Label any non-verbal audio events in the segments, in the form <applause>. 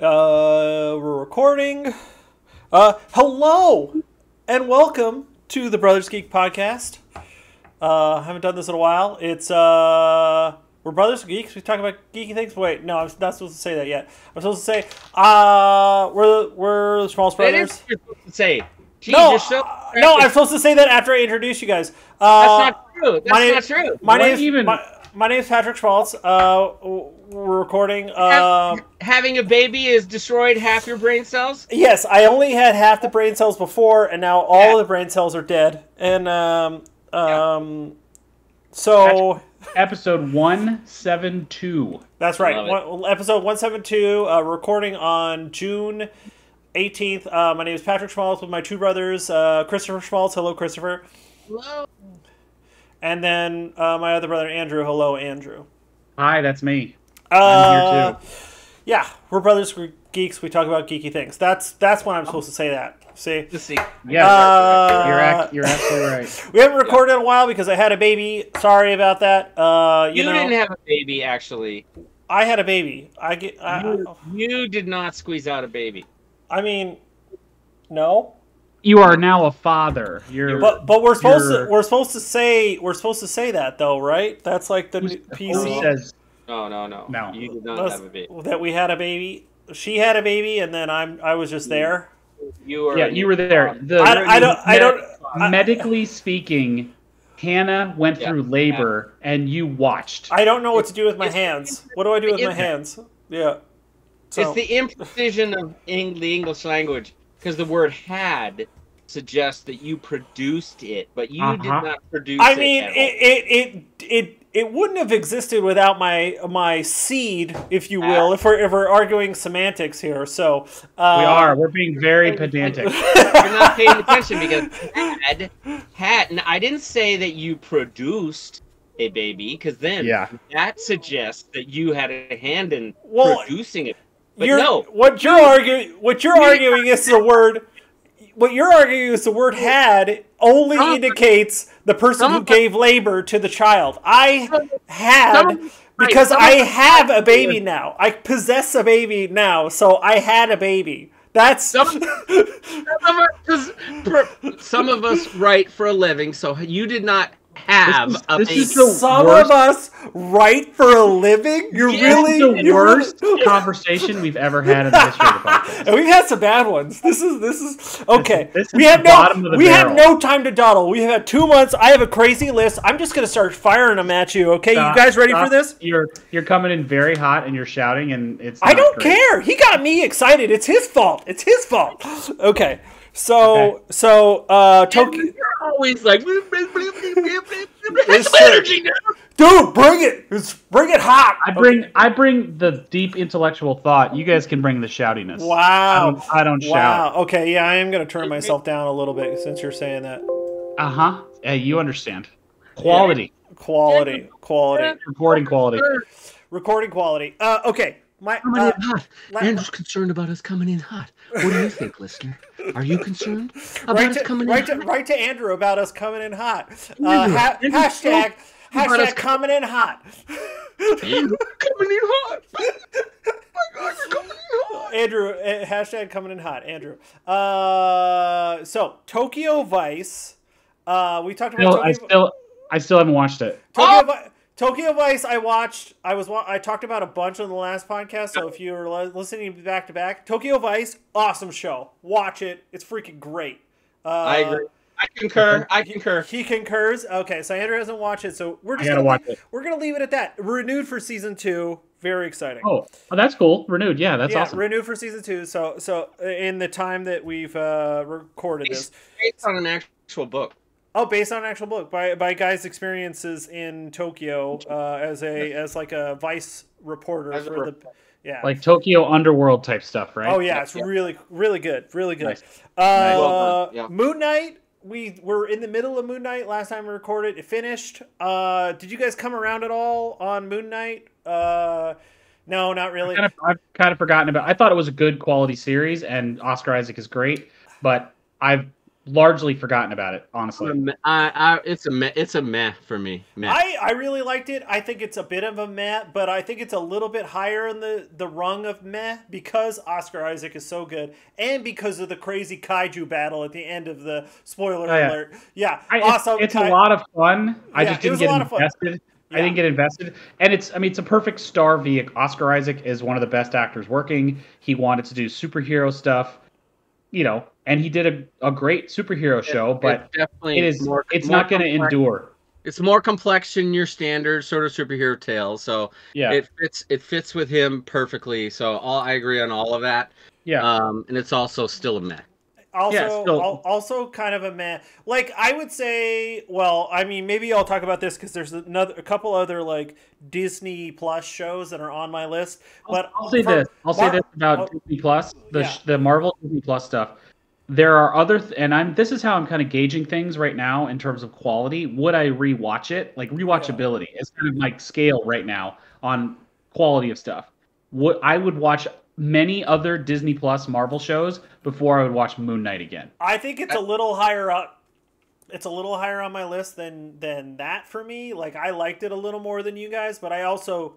Uh, we're recording. Uh, hello and welcome to the Brothers Geek podcast. Uh, haven't done this in a while. It's uh, we're Brothers Geeks. We talk about geeky things. Wait, no, I'm not supposed to say that yet. I'm supposed to say uh, we're we're the Smallest That Brothers. is what you're supposed to say. Jeez, No, you're so uh, no, I'm supposed to say that after I introduce you guys. Uh, That's not true. That's my name- not true. My What name's even- my, my name is Patrick Schmaltz. Uh, we're recording. Have- Uh, Having a baby has destroyed half your brain cells. yes, I only had half the brain cells before, and now all Yeah. the brain cells are dead. And um, um, so Episode 172. that's right. One, episode one seven two. Uh, recording on June. 18th. Uh, my name is Patrick Schmaltz with my two brothers, uh, Christopher Schmaltz. Hello, Christopher. Hello. And then uh, my other brother, Andrew. Hello, Andrew. Hi, that's me. Uh, I'm here too. Yeah, we're brothers, we're geeks. We talk about geeky things. That's that's when I'm supposed to say that. See, Let's see. Yes, Uh, you're, ac- you're absolutely right. <laughs> we haven't recorded in a while because I had a baby. Sorry about that. Uh, you, You, know, didn't have a baby, actually. I had a baby. I get. I, You, you did not squeeze out a baby. I mean, no. You are now a father. You're. But but we're supposed to we're supposed to say we're supposed to say that though, right? That's like the who new who PC says No, no, no. No. You did not That's- have a baby. that we had a baby. She had a baby, and then I'm I was just there. You were. Yeah, you were there. The, I, I don't I don't. I- medically speaking, Hannah went Yeah, through labor and you watched. I don't know what to do with my It's- hands. What do I do with my hands? Yeah. So, It's the imprecision of Eng- the English language because the word "had" suggests that you produced it, but you did Uh-huh. not produce I it. mean, at it, it it it it wouldn't have existed without my my seed, if you will, if we're if we're arguing semantics here. So uh, we are. We're being very pedantic. all. You're not paying attention because had had. And I didn't say that you produced a baby because then Yeah. that suggests that you had a hand in Well, producing it. But You're, no, what you're arguing, what you're arguing is the word. What you're arguing is the word "had" only Some indicates the person who gave labor to the child. I had because I have a baby now. I possess a baby now, so I had a baby. That's Some- some of us, <laughs> some of us write for a living, so you did not have This is- a this baby. is the some worst- of us write for a living. You're Yeah, really the <laughs> you're worst really- <laughs> conversation we've ever had in the history of the podcast. And we've had some bad ones. This is this is okay. this is we the have bottom no of the we have no time to dawdle. We have had two months. I have a crazy list. I'm just gonna start firing them at you. Okay, Stop, you guys ready stop. for this? You're you're coming in very hot and you're shouting and it's. I don't great. care. He got me excited. It's his fault. It's his fault. <gasps> Okay. So Okay. so uh Tokyo You're always like, It's it's energy now. Dude, bring it. It's, bring it hot. I bring I bring the deep intellectual thought. You guys can bring the shoutiness. Wow. I Wow. don't, I don't Wow. shout. Okay, yeah, I am gonna turn myself down a little bit since you're saying that. Uh huh. Hey, you understand. Quality. Quality. Quality. Recording quality. Recording quality. Uh okay. My Coming uh, in hot. la- Andrew's concerned about us coming in hot. What do you think, listener? Are you concerned about write us to, coming write, in to, hot? write to Andrew about us coming in hot. Uh, ha- Andrew, hashtag about us hashtag coming in hot. Andrew, coming in hot. oh my God, coming in hot. Andrew uh, hashtag coming in hot. Andrew. Uh, so Tokyo Vice. Uh, we talked about Still, I Tokyo, still I still haven't watched it. Tokyo, Vi- Tokyo Vice. I watched. I was. I talked about a bunch on the last podcast. So if you're listening back to back, Tokyo Vice, awesome show. Watch it. It's freaking great. Uh, I agree. I concur. I concur. He concurs. Okay, so Andrew hasn't watched it, so we're just gonna watch leave, it. we're gonna leave it at that. Renewed for season two. Very exciting. Oh, oh that's cool. Renewed. Yeah, that's yeah, awesome. renewed for season two. So, so uh, in the time that we've uh, recorded this, Based on an actual book. Oh, based on an actual book by by guys' experiences in Tokyo uh, as a as like a vice reporter As a for the yeah. like Tokyo Underworld type stuff, right? oh yeah, it's Yeah. really really good, really good. Nice. Uh, Well yeah. Moon Knight. We were in the middle of Moon Knight last time we recorded. It finished. Uh, did you guys come around at all on Moon Knight? Uh, no, not really. kind of, I've kind of forgotten about. I thought it was a good quality series, and Oscar Isaac is great, but I've largely forgotten about it, honestly. Um, I, I, it's a meh, it's a meh for me. Meh. I, I really liked it. I think it's a bit of a meh, but I think it's a little bit higher in the, the rung of meh because Oscar Isaac is so good and because of the crazy kaiju battle at the end of the spoiler Oh, yeah. alert. Yeah, I, it's- awesome. It's, kai- a lot of fun. I Yeah, just didn't get lot of fun. invested. Yeah. I didn't get invested, and it's. I mean, it's a perfect star vehicle. Oscar Isaac is one of the best actors working. He wanted to do superhero stuff, you know, and he did a, a great superhero show. But it's definitely it is. more, it's more not going to endure. It's more complex than your standard sort of superhero tale. So Yeah. it fits it fits with him perfectly. So all I agree on all of that. yeah. Um, and it's also still a meh. Also, Yeah, still- al- also kind of a meh. Like I would say, well, I mean, maybe I'll talk about this because there's another, a couple other like Disney Plus shows that are on my list. But I'll say for- this. I'll say this about oh, Disney Plus, the yeah. the Marvel Disney Plus stuff. There are other, th- and I'm. This is how I'm kind of gauging things right now in terms of quality. Would I rewatch it? Like rewatchability is kind of my scale right now on quality of stuff. What I would watch many other Disney Plus Marvel shows before I would watch Moon Knight again. I think it's a little higher up. It's a little higher on my list than than that for me. Like I liked it a little more than you guys, but I also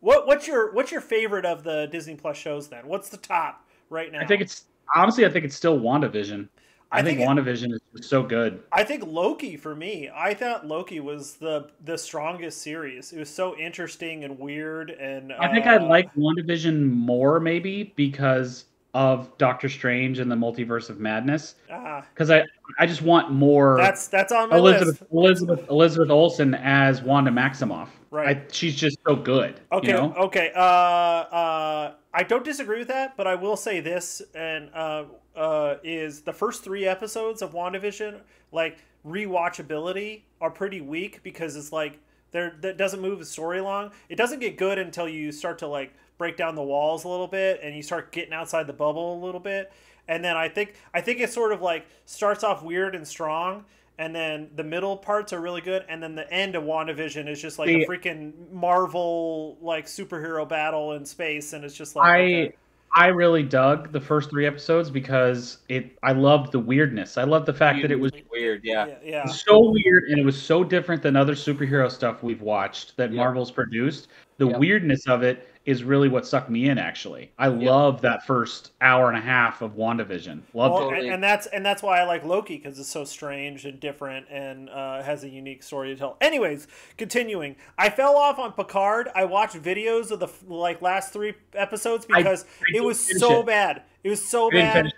what what's your what's your favorite of the Disney Plus shows then? What's the top right now? I think it's honestly, I think it's still WandaVision. I, I think, think it- WandaVision is so good. I think Loki for me. I thought Loki was the the strongest series. It was so interesting and weird and I think I uh, like WandaVision more maybe because of Doctor Strange and the Multiverse of Madness. ah, Because I, I just want more that's that's on my Elizabeth list. Elizabeth Elizabeth Olsen as Wanda Maximoff. Right. I, she's just so good. Okay, You know? okay. Uh, uh, I don't disagree with that, but I will say this, and uh, uh, is the first three episodes of WandaVision like rewatchability are pretty weak because it's like there that doesn't move the story along. It doesn't get good until you start to like break down the walls a little bit and you start getting outside the bubble a little bit. And then I think I think it sort of like starts off weird and strong. And then the middle parts are really good, and then the end of WandaVision is just like a freaking Marvel like superhero battle in space, and it's just like I okay. I really dug the first three episodes because it I loved the weirdness. I loved the fact that it was weird. Yeah. yeah, yeah. so weird and it was so different than other superhero stuff we've watched that Yep. Marvel's produced. The Yep. weirdness of it is really what sucked me in actually. I love that first hour and a half of WandaVision. Loved Well, it. And, that's and that's why I like Loki because it's so strange and different and uh, has a unique story to tell. Anyways, continuing, I fell off on Picard. I watched videos of the like last three episodes because I it was so it. bad. It was so bad.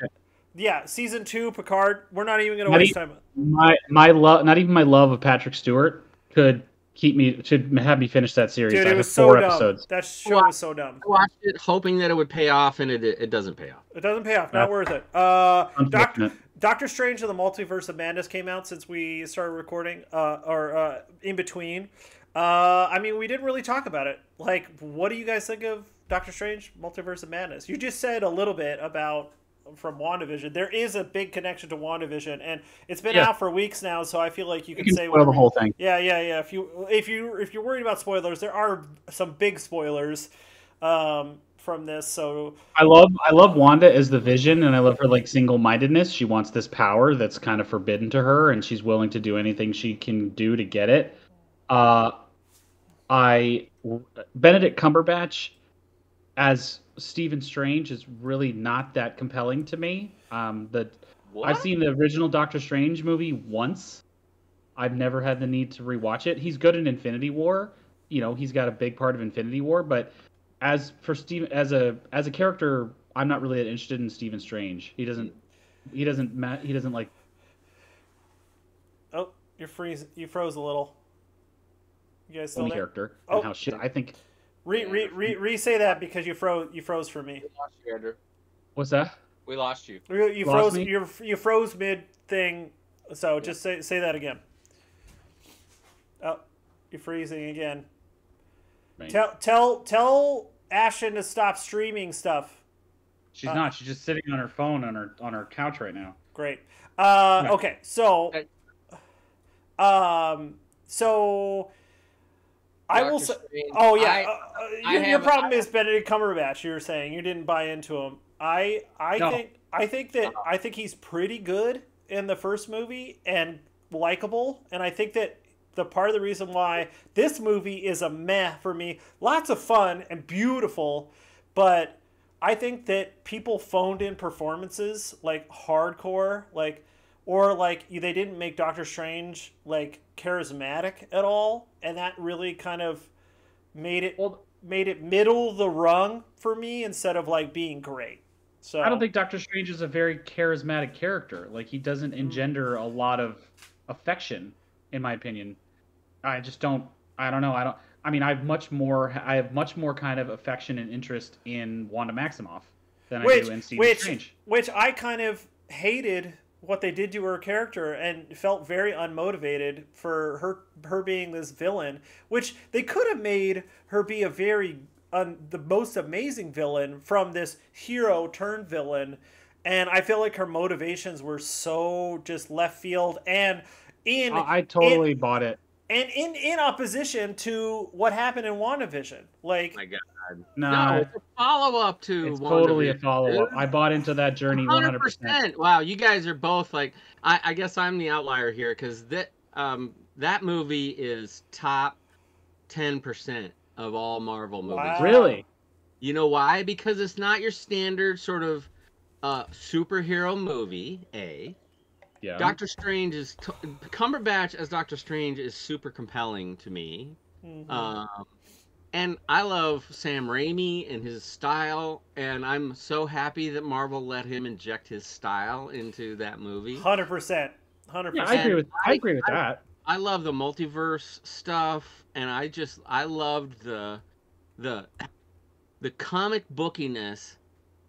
Yeah, season two, Picard. We're not even gonna Not waste even- time. My my love not even my love of Patrick Stewart could keep me should have me finish that series. Dude, it was four so dumb. episodes. That show Well, was so dumb. I watched it hoping that it would pay off, and it it doesn't pay off. It doesn't pay off. Yeah. Not worth it. Uh, Doctor Doctor Strange and the Multiverse of Madness came out since we started recording, uh, or uh, in between. Uh, I mean, we didn't really talk about it. Like, what do you guys think of Doctor Strange Multiverse of Madness? You just said a little bit about from WandaVision. There is a big connection to WandaVision, and it's been Yeah. out for weeks now, so I feel like you You can, can say spoil the whole thing. Yeah, yeah, yeah. If you if you if you're worried about spoilers, there are some big spoilers um, from this. So I love I love Wanda as the Vision, and I love her like single mindedness. She wants this power that's kind of forbidden to her, and she's willing to do anything she can do to get it. Uh, I Benedict Cumberbatch as Stephen Strange is really not that compelling to me. Um, the I've seen the original Doctor Strange movie once. I've never had the need to rewatch it. He's good in Infinity War. You know, he's got a big part of Infinity War, but as for Steve as a as a character, I'm not really that interested in Stephen Strange. He doesn't he doesn't ma- he doesn't like oh, you're freeze. You froze a little. You guys still there? character Oh. and how shit I think Re re re re say that because you froze you froze for me. We lost you, Andrew. what's that? We lost you. You, you Lost froze you you froze mid thing. So just say say that again. Oh, you're freezing again. Right. Tell tell tell Ashton to stop streaming stuff. She's uh, not. She's just sitting on her phone on her on her couch right now. Great. Uh, Yeah. Okay, so, um, so I will say. Oh yeah, I- uh, uh, I your, your problem I- is Benedict Cumberbatch. You were saying you didn't buy into him. I I No. think I think that I think he's pretty good in the first movie and likable, and I think that the part of the reason why this movie is a meh for me, lots of fun and beautiful, but I think that people phoned in performances like hardcore, like or like they didn't make Doctor Strange like charismatic at all, and that really kind of made it Well, made it middle the rung for me instead of like being great. So I don't think Doctor Strange is a very charismatic character. Like he doesn't hmm. engender a lot of affection, in my opinion. I just don't. I don't know. I don't. I mean, I have much more. I have much more kind of affection and interest in Wanda Maximoff than I do in Stephen which Strange. which I kind of hated what they did to her character and felt very unmotivated for her her being this villain which they could have made her be a very um, the most amazing villain from this hero turned villain. And I feel like her motivations were so just left field and in I, I totally bought it. and in in opposition to what happened in WandaVision. Like My God. Nah, no, it's a follow up to. it's totally a follow up. I bought into that journey one hundred percent. Wow, you guys are both like. I, I guess I'm the outlier here because that um that movie is top ten percent of all Marvel movies. Wow. Really? You know why? Because it's not your standard sort of uh, superhero movie. A. Yeah. Doctor Strange is t- Cumberbatch as Doctor Strange is super compelling to me. mhm. Um, and I love Sam Raimi and his style, and I'm so happy that Marvel let him inject his style into that movie. 100% 100% I agree with. I agree with I- that. I love the multiverse stuff, and I just I loved the the the comic bookiness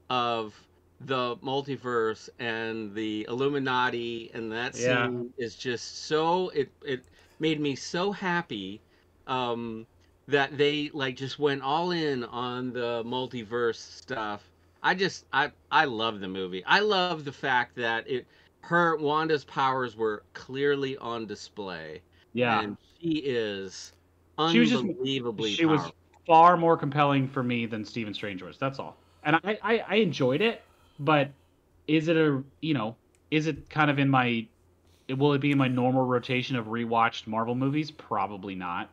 of the multiverse and the Illuminati, and that Yeah. scene is just so it it made me so happy um, that they like just went all in on the multiverse stuff. I just I I love the movie. I love the fact that it her Wanda's powers were clearly on display. Yeah. And she is She was just- unbelievably she was far more compelling for me than Stephen Strange was. That's all. And I, I, I enjoyed it, but is it a you know is it kind of in my will it be in my normal rotation of rewatched Marvel movies? Probably not.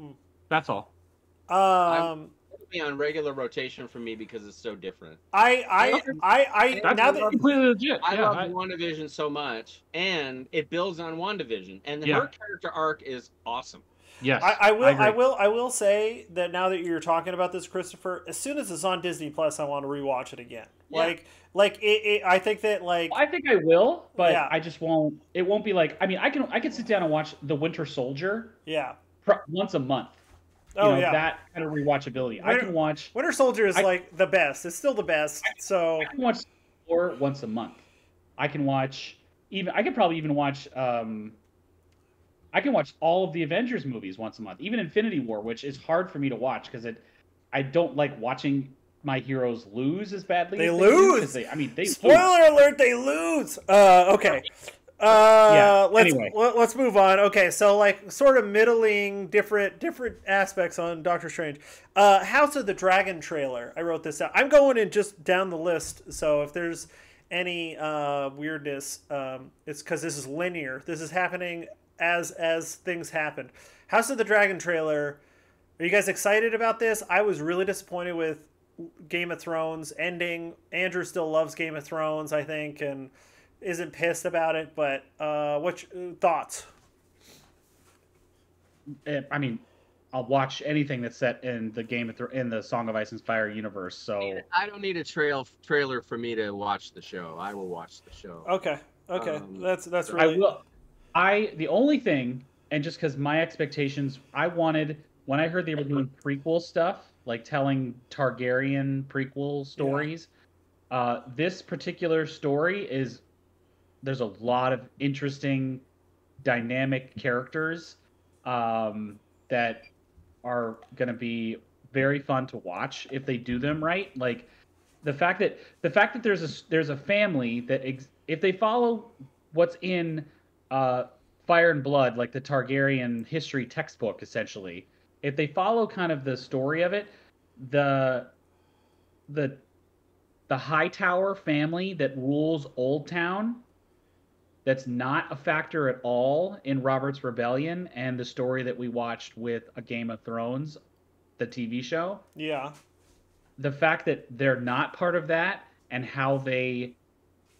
Mhm. That's all. um It'll be on regular rotation for me because it's so different. I I I, I That's now that completely legit. I yeah, love I- WandaVision so much, and it builds on WandaVision, and Yeah. her character arc is awesome. yes, I, I will I, agree. will I will say that now that you're talking about this, Christopher, as soon as it's on Disney Plus, I want to rewatch it again. Yeah. Like like it, it I think that like I think I will, but Yeah. I just won't. It won't be like. I mean, I can I can sit down and watch The Winter Soldier yeah. pro- once a month. You Oh know, yeah. that kind of rewatchability. I can watch. Winter Soldier is I- like the best. It's still the best. So I can watch Thor once a month. I can watch even. I could probably even watch. Um, I can watch all of the Avengers movies once a month, even Infinity War, which is hard for me to watch because it. I don't like watching my heroes lose as badly. They as they do, They, I mean, they lose. spoiler alert, they lose. Uh okay. Uh Yeah, let's anyway. let, let's move on. Okay, so like sort of middling different different aspects on Doctor Strange. Uh House of the Dragon trailer. I wrote this out. I'm going in just down the list, so if there's any uh weirdness um it's cuz this is linear. This is happening as as things happen. House of the Dragon trailer. Are you guys excited about this? I was really disappointed with Game of Thrones ending. Andrew still loves Game of Thrones, I think, and isn't pissed about it. But uh, what thoughts? Eh, I mean, I'll watch anything that's set in the game of Thro- in the Song of Ice and Fire universe. So I don't need a trail trailer for me to watch the show. I will watch the show. Okay, okay, Um, that's that's I will. I the only thing, and just because my expectations, I wanted when I heard they were doing prequel stuff, like telling Targaryen prequel stories. Uh, this particular story is there's a lot of interesting, dynamic characters um, that are going to be very fun to watch if they do them right. Like the fact that the fact that there's a there's a family that ex- if they follow what's in uh, Fire and Blood, like the Targaryen history textbook, essentially, if they follow kind of the story of it, the the the Hightower family that rules Oldtown that's not a factor at all in Robert's Rebellion and the story that we watched with A Game of Thrones, the TV show. Yeah. The fact that they're not part of that and how they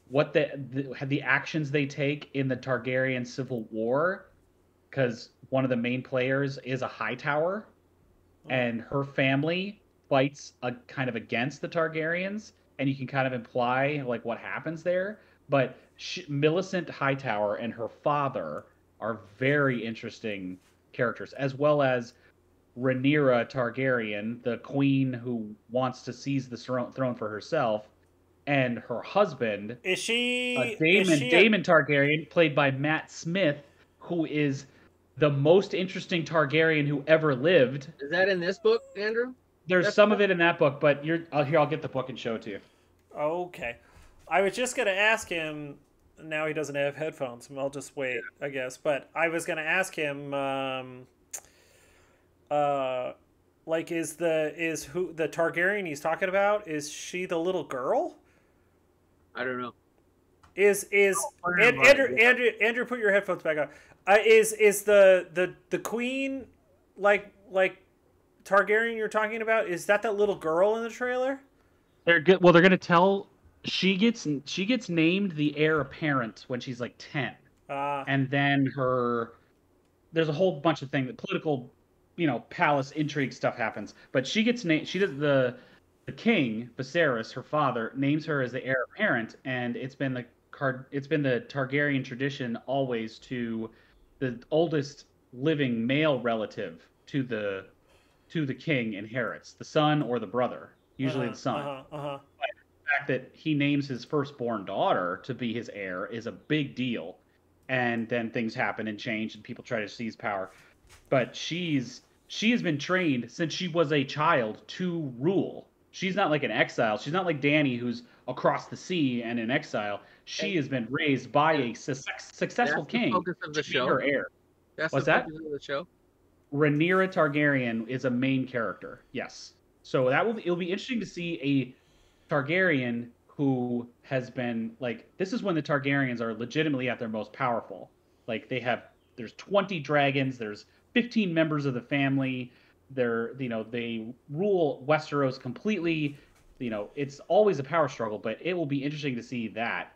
what the the, the actions they take in the Targaryen civil war cuz one of the main players is a High Hightower mm-hmm. and her family fights a kind of against the Targaryens and you can kind of imply like what happens there but she, Alicent Hightower and her father are very interesting characters, as well as Rhaenyra Targaryen, the queen who wants to seize the throne for herself, and her husband Is she uh, Daemon is she a- Daemon Targaryen, played by Matt Smith, who is the most interesting Targaryen who ever lived. Is that in this book, Andrew? There's That's- some of it in that book, but you're uh, here. I'll get the book and show it to you. Okay. I was just going to ask him. Now he doesn't have headphones. I'll just wait, I guess. But I was going to ask him, um, uh, like, is the is who the Targaryen he's talking about? Is she the little girl? I don't know. Is is fire and, Andrew. Andrew Andrew put your headphones back on? Uh, is is the the the queen like like Targaryen you're talking about? Is that that little girl in the trailer? They're good. Well, they're gonna tell. She gets she gets named the heir apparent when she's like ten, Uh, and then her there's a whole bunch of things. Political, you know, palace intrigue stuff happens. But she gets named. She does the the king Viserys, her father, names her as the heir apparent, and it's been the card. It's been the Targaryen tradition always to the oldest living male relative to the to the king inherits the son or the brother, usually uh-huh, the son Uh-huh, uh-huh. Fact that he names his firstborn daughter to be his heir is a big deal. And then things happen and change, and people try to seize power. But she's she has been trained since she was a child to rule. She's not like an exile. She's not like Danny, who's across the sea and in exile. She has been raised by a su- successful king focus of the to be show. her heir. That's What's the that? focus of the show. Rhaenyra Targaryen is a main character. Yes. So that will be, it'll be interesting to see a Targaryen who has been like this is when the Targaryens are legitimately at their most powerful. Like they have there's 20 dragons, there's 15 members of the family. They're you know they rule Westeros completely. You know it's always a power struggle, but it will be interesting to see that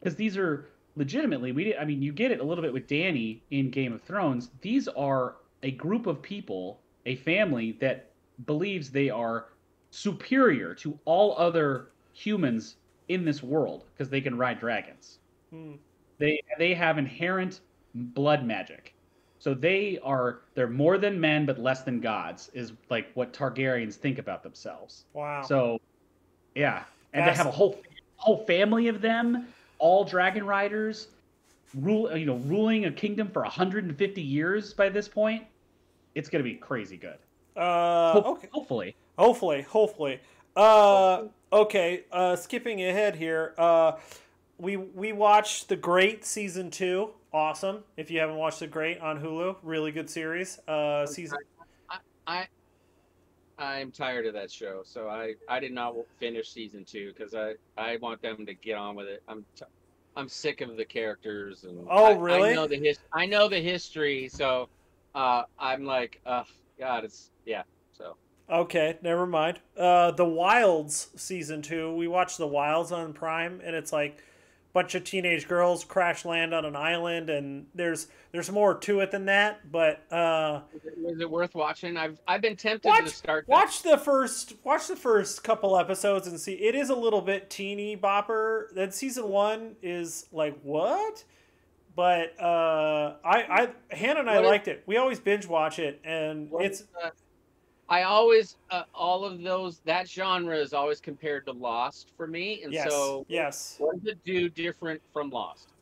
because these are legitimately we I mean you get it a little bit with Danny in Game of Thrones. These are a group of people, a family that believes they are superior to all other humans in this world because they can ride dragons. Hmm. They they have inherent blood magic. So they are they're more than men but less than gods is like what Targaryens think about themselves. Wow. So yeah, and to That's- have a whole whole family of them, all dragon riders, rule you know ruling a kingdom for 150 years by this point, it's gonna be crazy good. uh, Ho- okay. Hopefully, Hopefully, hopefully. Uh, okay. Uh, skipping ahead here. Uh, we we watched The Great season two. Awesome. If you haven't watched The Great on Hulu, really good series. Uh, season. I I'm tired of that show, so I I did not finish season two because I I want them to get on with it. I'm t- I'm sick of the characters and Oh, I- really? I know the his I know the history, so uh I'm like, uh God, it's yeah. So Okay, never mind. Uh, the Wilds season two. We watched The Wilds on Prime, and it's like a bunch of teenage girls crash land on an island, and there's there's more to it than that. But uh, is it, worth watching? I've I've been tempted watch to start. that. watch the first watch the first couple episodes and see. It is a little bit teeny bopper. Then season one is like what? But uh, I I Hannah and I What is- liked it. We always binge watch it, and it's is, uh, I always uh, all of those that genre is always compared to Lost for me, and yes so yes. what does it do different from Lost?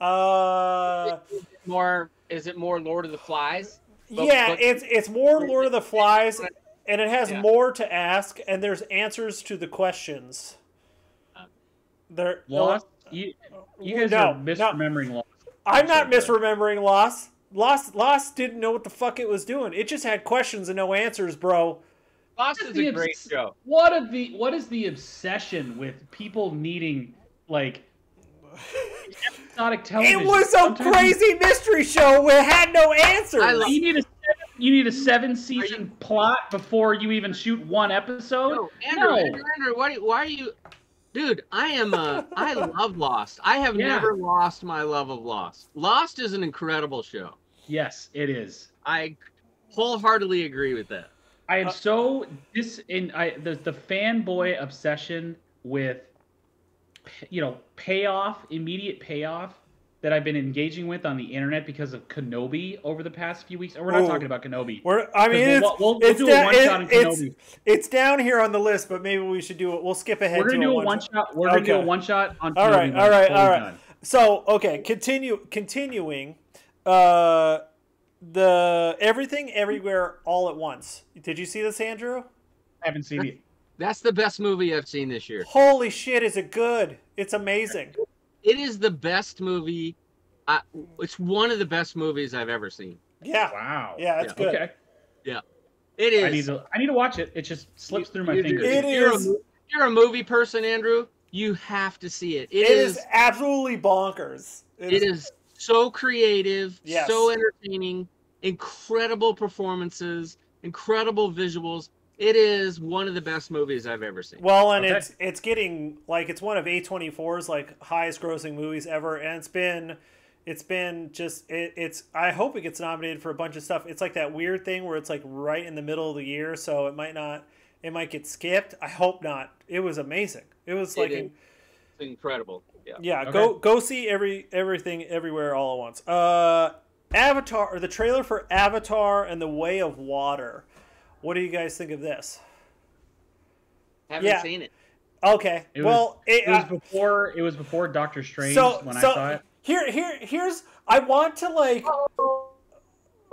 Uh. More is it more Lord of the Flies? But- yeah, but- it's it's more Lord of the <laughs> Flies, and it has Yeah. more to ask, and there's answers to the questions. There, Lost. You, you guys no, are no, misremembering Lost. I'm not so misremembering Lost. Lost, Lost didn't know what the fuck it was doing. It just had questions and no answers, bro. Lost is the a great obs- show. What of the what is the obsession with people needing like <laughs> Episodic television. It was a Sometimes you- crazy mystery show where it had no answers. I love- You need a seven, you need a seven season plot before you even shoot one episode. No, Andrew, No. Andrew, Andrew, why, you- why are you, dude? I am. Uh, I <laughs> love Lost. I have Yeah. never lost my love of Lost. Lost is an incredible show. Yes, it is. I wholeheartedly agree with that. I am Uh, so dis in I the the fanboy obsession with you know payoff immediate payoff that I've been engaging with on the internet because of Kenobi over the past few weeks. And we're not Oh. talking about Kenobi. We're, I mean, We'll- it's, we'll- we'll it's, do a down, one-shot on it- it's, it's down here on the list, but maybe we should do it. We'll skip ahead. We're gonna to do a one one shot. shot. We're gonna do a Okay. one shot on. All Kenobi right, when all it's right, fully all right. done. So okay, continue, continuing. Uh, the everything, everywhere, all at once. Did you see this, Andrew? I haven't seen it. That's the best movie I've seen this year. Holy shit! Is it good? It's amazing. It is the best movie. I, it's one of the best movies I've ever seen. Yeah, Wow. yeah, it's Yeah. good. Okay. Yeah. It is. I need to. I need to watch it. It just slips through my You fingers. It you're a is- mo- you're a movie person, Andrew. You have to see it. It is, absolutely bonkers. It is so creative, Yes. so entertaining, incredible performances, incredible visuals. It is one of the best movies I've ever seen. Well, and Okay. it's it's getting like it's one of A24's like highest grossing movies ever, and it's been it's been just it, it's I hope it gets nominated for a bunch of stuff. It's like that weird thing where it's like right in the middle of the year, so it might not it might get skipped. I hope not. It was amazing. It was like is. in- It's incredible. Yeah. yeah, Okay. go go see every everything everywhere all at once. Uh, Avatar or the trailer for Avatar and the Way of Water. What do you guys think of this? Haven't Yeah. seen it. Okay, It was- well, it, It was uh, before. It was before Doctor Strange so when so I saw it. here here here's I want to like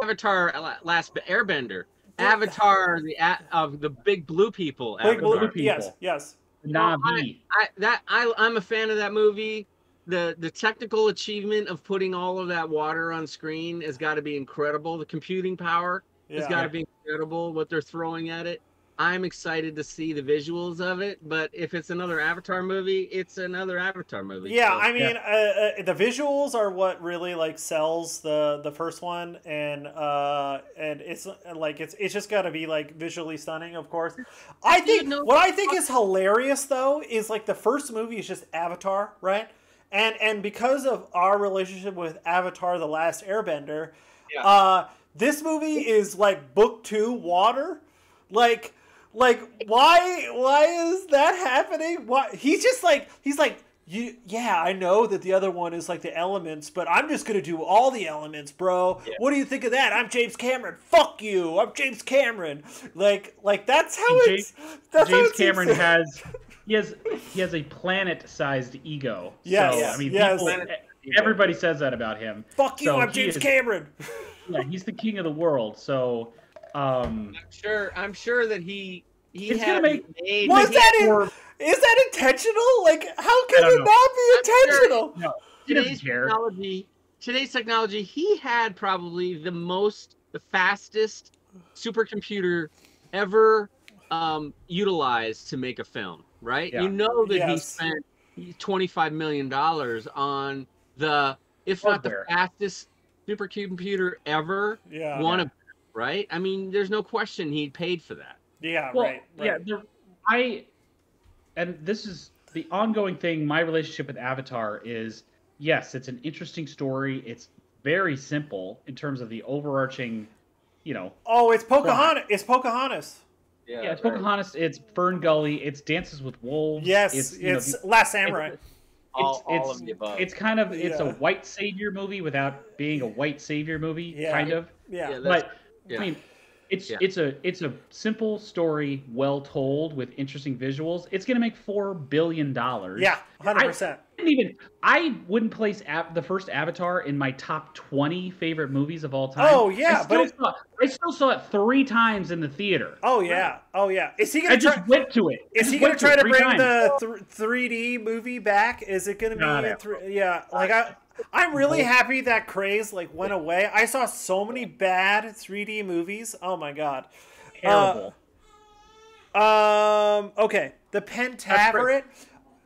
Avatar: Last Airbender. Avatar, the a- of the big blue people. Big Blue- people. yes yes Na'vi. I that I I'm a fan of that movie. The the technical achievement of putting all of that water on screen has got to be incredible. The computing power has got to be incredible. What they're throwing at it. I'm excited to see the visuals of it. But if it's another Avatar movie, it's another Avatar movie. Yeah, So- I mean, uh, uh, the visuals are what really like sells the the first one, and uh, and it's like it's it's just got to be like visually stunning, of course. I think no- what I think is hilarious though is like the first movie is just Avatar, right? And and because of our relationship with Avatar: The Last Airbender, Yeah. uh, this movie is like book two water, like. Like why why is that happening? Why he's just like he's like you yeah, I know that the other one is like the elements, but I'm just gonna do all the elements, bro. Yeah. What do you think of that? I'm James Cameron. Fuck you. I'm James Cameron. Like like that's how And it's that's James it seems Cameron to- has <laughs> he has he has a planet-sized ego. Yes, so, I mean, yes. people, everybody says that about him. Fuck you, so I'm James is- Cameron. <laughs> Yeah, he's the king of the world. So, um, I'm sure. I'm sure that he he It's had gonna make- made. Was make that it in, more- is that intentional? Like how can it know. not be I'm sure- intentional? no, today's technology today's technology he had probably the most the fastest supercomputer ever um, utilized to make a film right Yeah. you know that he spent 25 million dollars on the if not the fastest supercomputer ever Yeah. one of them, right i mean there's no question he paid for that Yeah, Well, right. right. yeah, the, I, and this is the ongoing thing. My relationship with Avatar is yes, it's an interesting story. It's very simple in terms of the overarching, you know, Oh, it's Pocahontas. It's Pocahontas. yeah, it's Pocahontas, it's FernGully, it's Dances with Wolves. Yes, it's, it's, know, the- Last Samurai. it's- all, all it's, of the above It's kind of it's a white savior movie without being a white savior movie, Yeah. kind of. yeah. Yeah, But yeah. I mean, it's Yeah. it's a it's a simple story, well told with interesting visuals. It's gonna make four billion dollars. Yeah, hundred percent. I didn't even I wouldn't place Av- the first Avatar in my top twenty favorite movies of all time. Oh, yeah, I but still, saw, I still saw it three times in the theater. Oh yeah, oh yeah. Is he gonna I just try? went to it. I Is just he gonna try it to bring times. the three D movie back? Is it gonna be Not in at? Yeah, like I, I'm really happy that craze like went away. I saw so many bad 3D movies. Oh my god. Terrible. Um. Okay, the Pentaverate.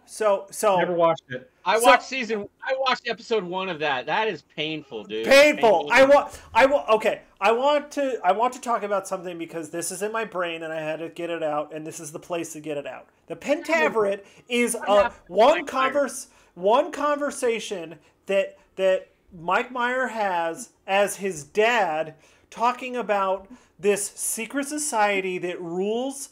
So so Never watched it. I So- watched season. I watched episode one of that. That is painful, dude. painful. I want. I want. Okay. I want to. I want to talk about something because this is in my brain and I had to get it out, and this is the place to get it out. The Pentaverate is a one converse. Myers? One conversation that that Mike Meyer has as his dad talking about this secret society that rules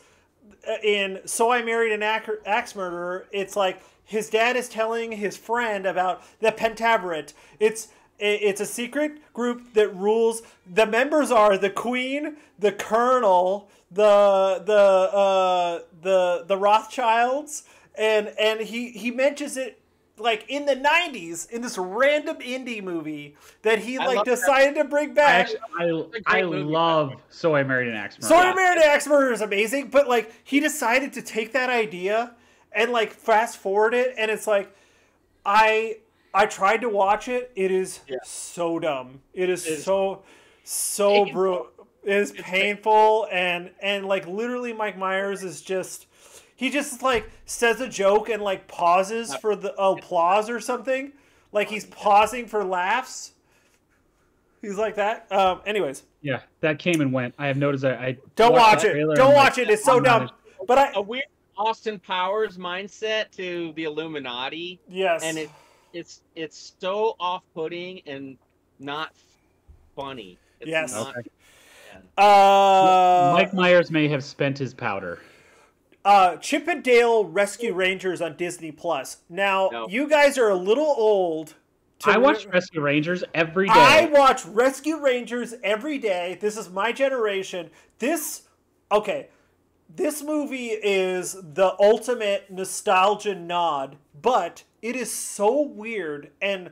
uh, in So I Married an Axe Murderer, it's like his dad is telling his friend about the Pentaverate. It's it's a secret group that rules. The members are the Queen, the Colonel, the the uh, the the Rothschilds, and and he he mentions it like in the 90s in this random indie movie that he I like love that. decided to bring I back. actually, I, a I great movie, love So I Married an Axe Murderer. So I Married an Axe Murderer is amazing, but like he decided to take that idea and like fast forward it, and it's like I I tried to watch it. It is Yeah. so dumb. It is, It is so so brutal. It is painful and and like literally Mike Myers is just he just like says a joke and like pauses for the applause or something. Like he's pausing for laughs. He's like that. Um anyways. Yeah, that came and went. I have noticed that. I Don't watch it. Don't watch like, it. It's so I'm dumb. But I a weird Austin Powers mindset to the Illuminati, yes. and it it's it's so off-putting and not funny. It's Yes. not- Okay. uh Mike Myers may have spent his powder. Uh Chip and Dale Rescue Rangers on Disney Plus. Now, No. you guys are a little old to I watch re- Rescue Rangers every day. I watch Rescue Rangers every day. This is my generation. This okay. This movie is the ultimate nostalgia nod, but it is so weird and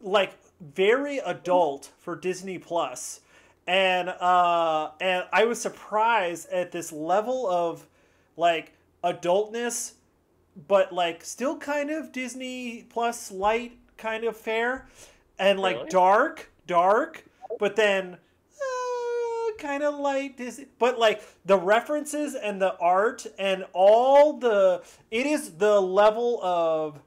like very adult for Disney Plus. And uh and I was surprised at this level of like adultness but like still kind of Disney Plus light kind of fair, and like Really? dark, dark, but then uh, kind of light Disney. But like the references and the art and all the it is the level of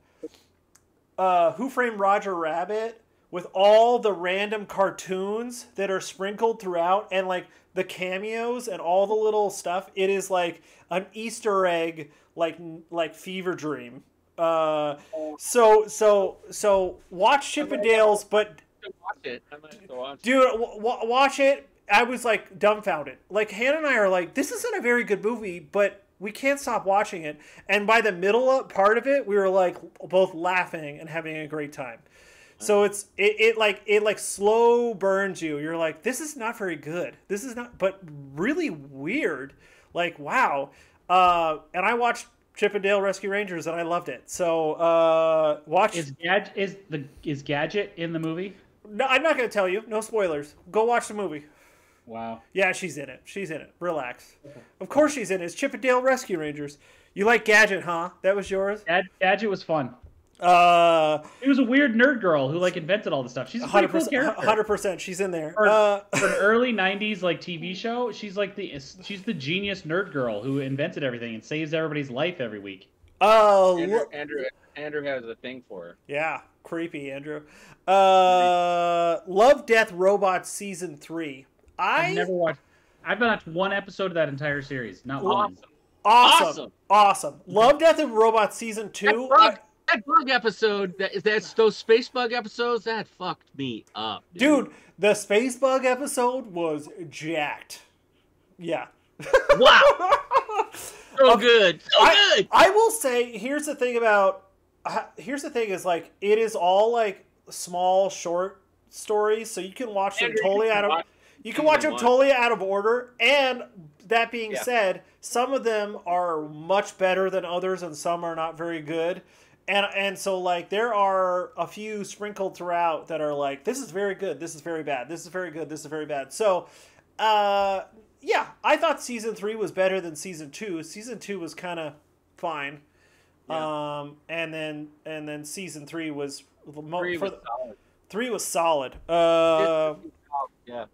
uh, Who Framed Roger Rabbit with all the random cartoons that are sprinkled throughout and like the cameos and all the little stuff. It is like an Easter egg, like like fever dream. Uh, so so so watch Chippendales, but watch it. I might have to watch dude, w- w- watch it. I was like dumbfounded. Like Hannah and I are like, this isn't a very good movie, but we can't stop watching it. And by the middle of, part of it, we were like both laughing and having a great time. So it's it, it like it like slow burns you. You're like, this is not very good. This is not, but really weird. Like wow. Uh, and I watched Chip and Dale Rescue Rangers and I loved it. So uh, watch. Is Gadget is the is Gadget in the movie? no, I'm not going to tell you. No spoilers. Go watch the movie. Wow. Yeah, she's in it. She's in it. Relax. Of course she's in it. It's Chip and Dale Rescue Rangers. You like Gadget, huh? That was yours? Gad, Gadget was fun. Uh, He was a weird nerd girl who like invented all this stuff. She's a pretty cool 100%, character. 100% she's in there. For- Uh, For an early '90s like TV show, she's like the she's the genius nerd girl who invented everything and saves everybody's life every week. oh, Andrew, look- Andrew Andrew has a thing for her. yeah. Creepy, Andrew. Uh, Love, Death, Robots Season 3. I... I've never watched. I've watched one episode of that entire series, not one. Awesome. Awesome. Awesome. Love, Death, and Robots Season 2. That bug, that bug episode, that, that's those space bug episodes, that fucked me up, dude. Dude, the Space Bug episode was jacked. Yeah. Wow, <laughs> so good, so I, good. I will say, here's the thing about. uh, Here's the thing is like it is all like small short stories, so you can watch them totally out of. You can watch them totally out of order, and that being Yeah. said, some of them are much better than others, and some are not very good. And and so like there are a few sprinkled throughout that are like this is very good, this is very bad, this is very good, this is very bad. So, uh, yeah, I thought season three was better than season two. Season two was kind of fine. Yeah. Um, and then and then season three was Three was the- solid. three was solid. Uh, Yeah,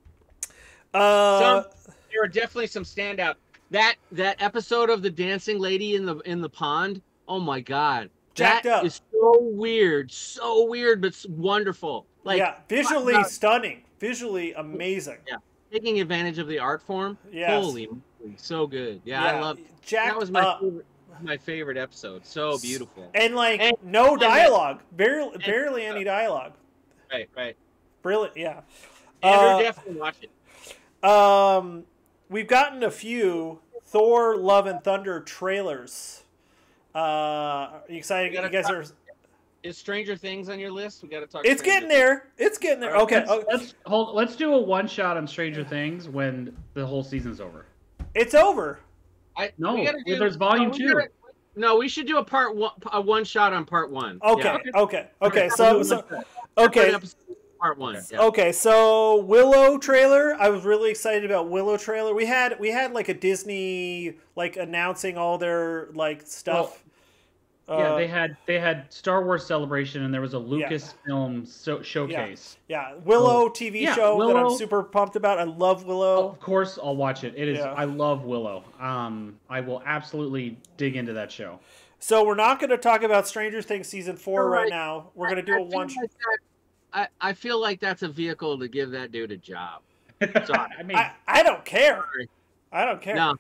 uh, Some- there were definitely some standout. That that episode of the dancing lady in the in the pond. Oh my god, Jacked that up. is so weird, so weird, but wonderful. Like yeah, visually stunning, visually amazing. Yeah. taking advantage of the art form. Yes. Holy, so good. Yeah, I love. Jack. That was my uh, favorite, my favorite episode. So beautiful. and like And- no dialogue, barely barely any dialogue. Right, right. Brilliant, yeah. Andrew, Uh, definitely watch it. Um, we've gotten a few Thor: Love and Thunder trailers. Uh, are you excited? We gotta You guys talk- are. Is Stranger Things on your list? We got to talk. It's Stranger getting there. It's getting there. Okay. Let's, okay. let's hold. Let's do a one shot on Stranger Things when the whole season's over. It's over. I, No, we do, there's volume no, two. gotta- no, we should do a part one, a one shot on part one. Okay. Yeah. Okay. Okay. Okay, So, we'll so okay. Separate episode, Part one. Yeah. Okay, so Willow trailer. I was really excited about Willow trailer. We had we had like a Disney like announcing all their like stuff. yeah, Uh, they had they had Star Wars Celebration and there was a Lucasfilm so, showcase. yeah, Willow TV yeah, show that I'm super pumped about. I love Willow. Of course, I'll watch it. It is. Yeah. I love Willow. Um, I will absolutely dig into that show. So we're not going to talk about Stranger Things season four right Right. now. We're going to do I a feel one. Like that- I, I feel like that's a vehicle to give that dude a job. <laughs> Sorry. I mean, I, I don't care. Sorry. I don't care. No,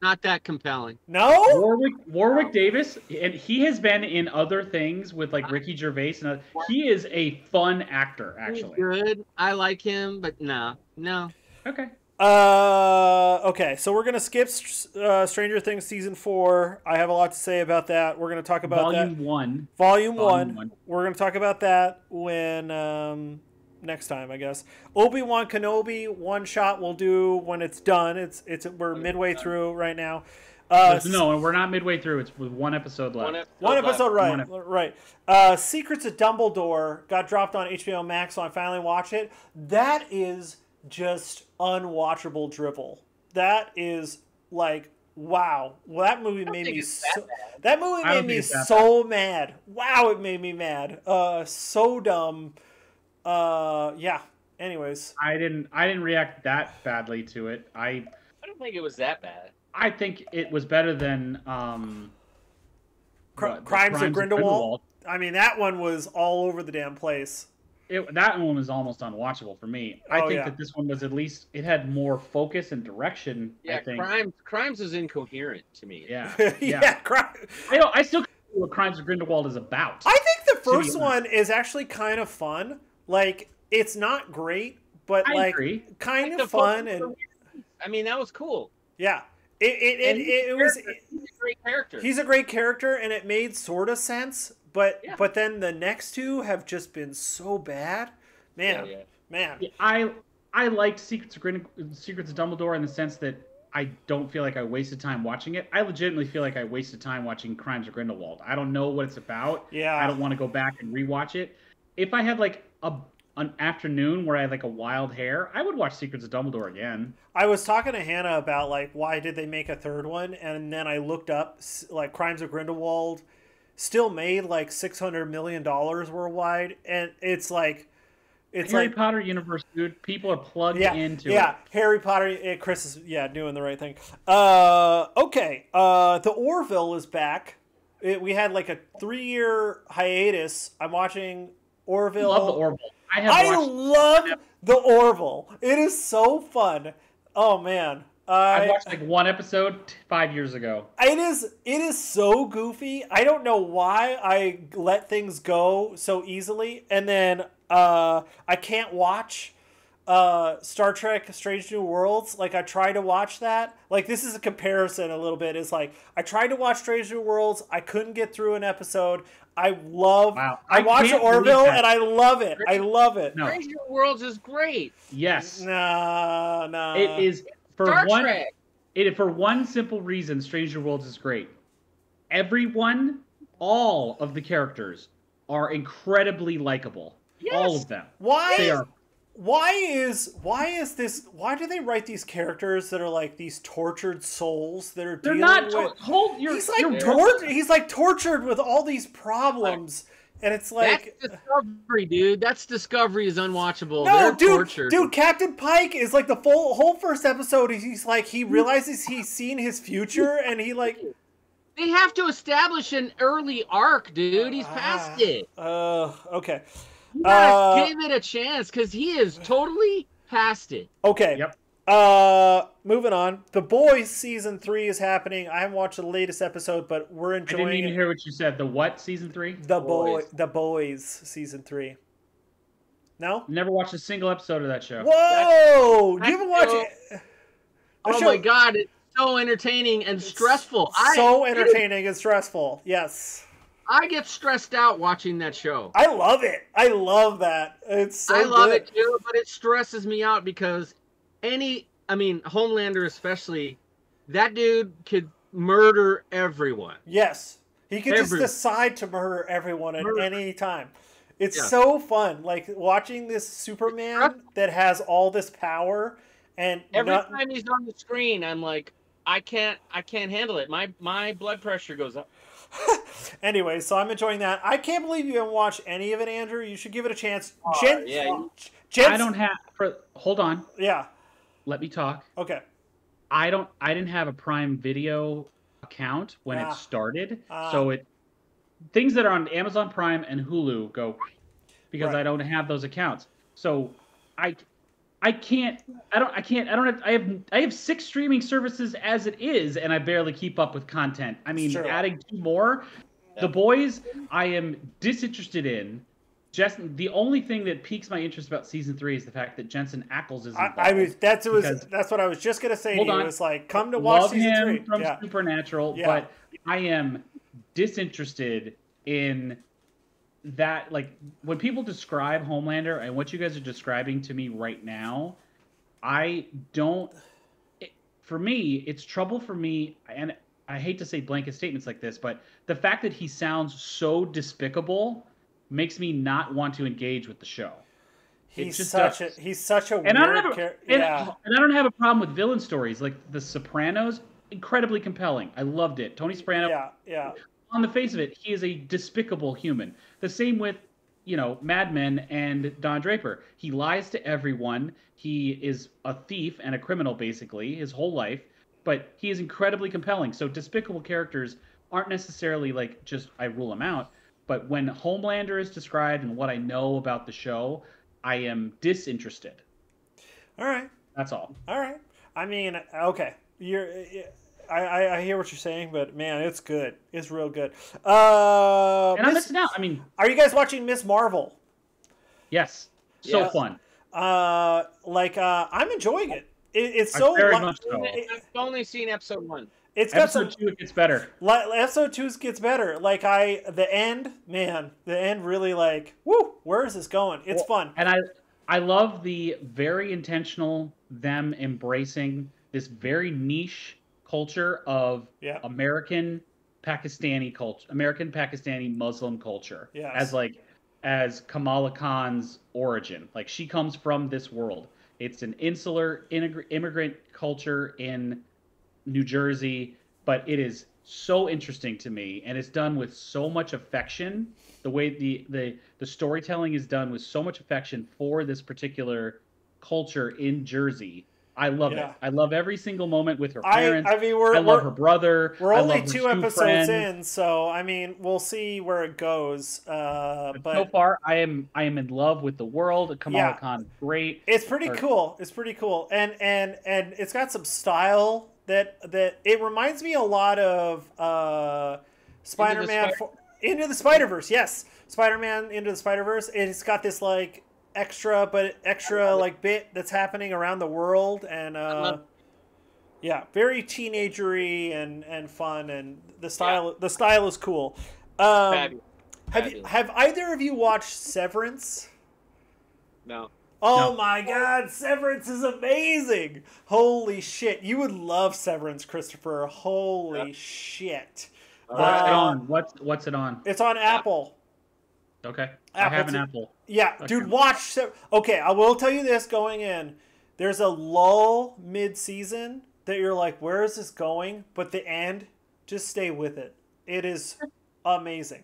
not that compelling. No? Warwick Warwick Davis, and he has been in other things with like uh, Ricky Gervais, and other, he is a fun actor. He's Actually, good. I like him, but no, no. okay. Uh, okay, so we're gonna skip uh, Stranger Things season four. I have a lot to say about that. We're gonna talk about Volume that. one. Volume, Volume one. one. We're gonna talk about that when um, next time, I guess. Obi Wan Kenobi one shot we'll do when it's done. It's it's we're midway through right now. Uh, no, we're not midway through. It's with one episode left. One episode. One left. right? One ep- right. Uh, Secrets of Dumbledore got dropped on HBO Max, so I finally watched it. That is just unwatchable drivel. That is like wow. Well, that movie made me it's that so. That movie made me think it's that so mad. Wow, it made me mad. Uh, so dumb. Uh, yeah. Anyways, I didn't. I didn't react that badly to it. I. I don't think it was that bad. I think it was better than um. Cr- what, the Crimes, of Grindelwald. I mean, that one was all over the damn place. It, that one was almost unwatchable for me. I Oh, think yeah. that this one was at least it had more focus and direction. Yeah, I think. crimes crimes is incoherent to me. Yeah, <laughs> yeah, yeah. cri- I don't. I still don't know what Crimes of Grindelwald is about. I think the first one is actually kind of fun. Like it's not great, but I like agree. kind Like of fun and I mean, that was cool. yeah. It it, it, it, it was. He's a great character. he's a great character and it made sort of sense, but Yeah. but then the next two have just been so bad. Man, Yeah, yeah. man. Yeah, I I liked Secrets of Grind- Secrets of Dumbledore in the sense that I don't feel like I wasted time watching it. I legitimately feel like I wasted time watching Crimes of Grindelwald. I don't know what it's about. Yeah. I don't want to go back and rewatch it. If I had like a an afternoon where I had like a wild hair, I would watch Secrets of Dumbledore again. I was talking to Hannah about like why did they make a third one, and then I looked up like Crimes of Grindelwald, still made like six hundred million dollars worldwide, and it's like, it's Harry like Potter universe, dude. People are plugged yeah, into yeah. it. Yeah, Harry Potter. eh, Chris is yeah doing the right thing. Uh, okay. Uh, the Orville is back. It, we had like a three year hiatus. I'm watching Orville. love the Orville. I have I love the Orville. It is so fun. Oh man. I I, watched like one episode five years ago. it is it is so goofy. I don't know why I let things go so easily, and then uh, I can't watch uh, Star Trek: Strange New Worlds. Like I try to watch that. Like this is a comparison a little bit. Is like I tried to watch Strange New Worlds. I couldn't get through an episode. I love. Wow. I, I watched Orville and I love it. I love it. No. New Worlds is great. Yes, Nah, nah. it is for Star one. Trek. It for one simple reason, Stranger Worlds is great. Everyone, all of the characters are incredibly likable. All of them. Why? They are. Why is why is this? Why do they write these characters that are like these tortured souls that are They're dealing not. with? Hold. You're. he's like you're tortured. He's like tortured with all these problems, and it's like. That's Discovery, dude. That's Discovery is unwatchable. No, They're dude, tortured. dude. Captain Pike is like the full whole first episode. He's like he realizes he's seen his future, and he like, They have to establish an early arc, dude. He's past Ah, it. Uh, okay. You gotta Uh, give it a chance because he is totally past it. Okay. Yep. Uh, moving on. The Boys season three is happening. I haven't watched the latest episode, but we're enjoying. I didn't even it. hear what you said. The what season three? The boy, Boys. the Boys season three. No. Never watched a single episode of that show. Whoa! That's you haven't watched it. Oh show- my god, it's so entertaining and stressful. I, So entertaining and stressful. Yes. I get stressed out watching that show. I love it. I love that. It's so I love good. it too, but it stresses me out because any, I mean, Homelander especially, that dude could murder everyone. Yes. He could just decide to murder everyone at Murder. any time. It's Yeah. so fun. Like watching this Superman that has all this power and Every not, time he's on the screen, I'm like, I can't, I can't handle it. My my blood pressure goes up. <laughs> anyway, so I'm enjoying that. I can't believe you haven't watched any of it, Andrew. You should give it a chance. Uh, oh, Jen, yeah, you- Jen's- I don't have. For, hold on. Yeah. Let me talk. Okay. I don't. I didn't have a Prime Video account when Ah. it started, Ah. so it things that are on Amazon Prime and Hulu go because Right. I don't have those accounts. So I I can't I don't I can't I don't have I have I have six streaming services as it is and I barely keep up with content. I mean, Sure. adding two more, The Boys I am disinterested in. Just the only thing that piques my interest about season three is the fact that Jensen Ackles is I, involved. I was that's it was that's what I was just gonna say Hold to on. It's like come to watch love season him three. from yeah. Supernatural, Yeah. but I am disinterested in that. Like when people describe Homelander and what you guys are describing to me right now, I don't. It, for me, it's trouble for me, and I hate to say blanket statements like this, but the fact that he sounds so despicable makes me not want to engage with the show. He's such does. a he's such a And I don't have a, character. and, and I don't have a problem with villain stories like The Sopranos. Incredibly compelling. I loved it. Tony Soprano. Yeah, yeah. On the face of it, he is a despicable human. The same with, you know, Mad Men and Don Draper. He lies to everyone. He is a thief and a criminal basically his whole life, but he is incredibly compelling. So despicable characters aren't necessarily like just I rule them out. But when Homelander is described and what I know about the show, I am disinterested. All right. That's all. All right. I mean, okay. You're I, I, I hear what you're saying, but man, it's good. It's real good. Uh, And I'm Miss- missing out. I mean, are you guys watching Miss Marvel? yes, so Yeah. fun. Uh, like uh, I'm enjoying it. it it's so very much so. I've only seen episode one. It's got some two, it gets better. li- episode two gets better. Like I the end, man, the end really like woo. Where is this going? It's fun. And I, I love the very intentional them embracing this very niche culture of Yeah. American Pakistani culture, American Pakistani Muslim culture, Yes. as like as Kamala Khan's origin. Like she comes from this world. It's an insular immig- immigrant culture in New Jersey, but it is so interesting to me, and it's done with so much affection. The way the the the storytelling is done with so much affection for this particular culture in Jersey. I love Yeah. it. I love every single moment with her parents. I mean we're I love we're, her brother. we're only two episodes friends. in, so I mean we'll see where it goes. Uh, so but so far, I am I am in love with the world. Kamala Yeah. Khan, great. It's pretty Or- cool. It's pretty cool, and and and it's got some style that that it reminds me a lot of uh, Spider-Man Spider- for, into the Spider-Verse. Yes, Spider-Man into the Spider-Verse. It's got this like extra, but extra like bit that's happening around the world, and uh, yeah, very teenagery and and fun, and the style the style is cool. Um, Fabulous. have you, have either of you watched Severance? No. Oh No. my god, Severance is amazing! Holy shit. You would love Severance, Christopher. Holy shit. What's Uh, it on? What's what's it on? It's on Apple. Okay, I Apple have an Apple. Yeah, Okay. dude, watch. Se- okay, I will tell you this going in. There's a lull mid season that you're like, where is this going? But the end, just stay with it. It is amazing.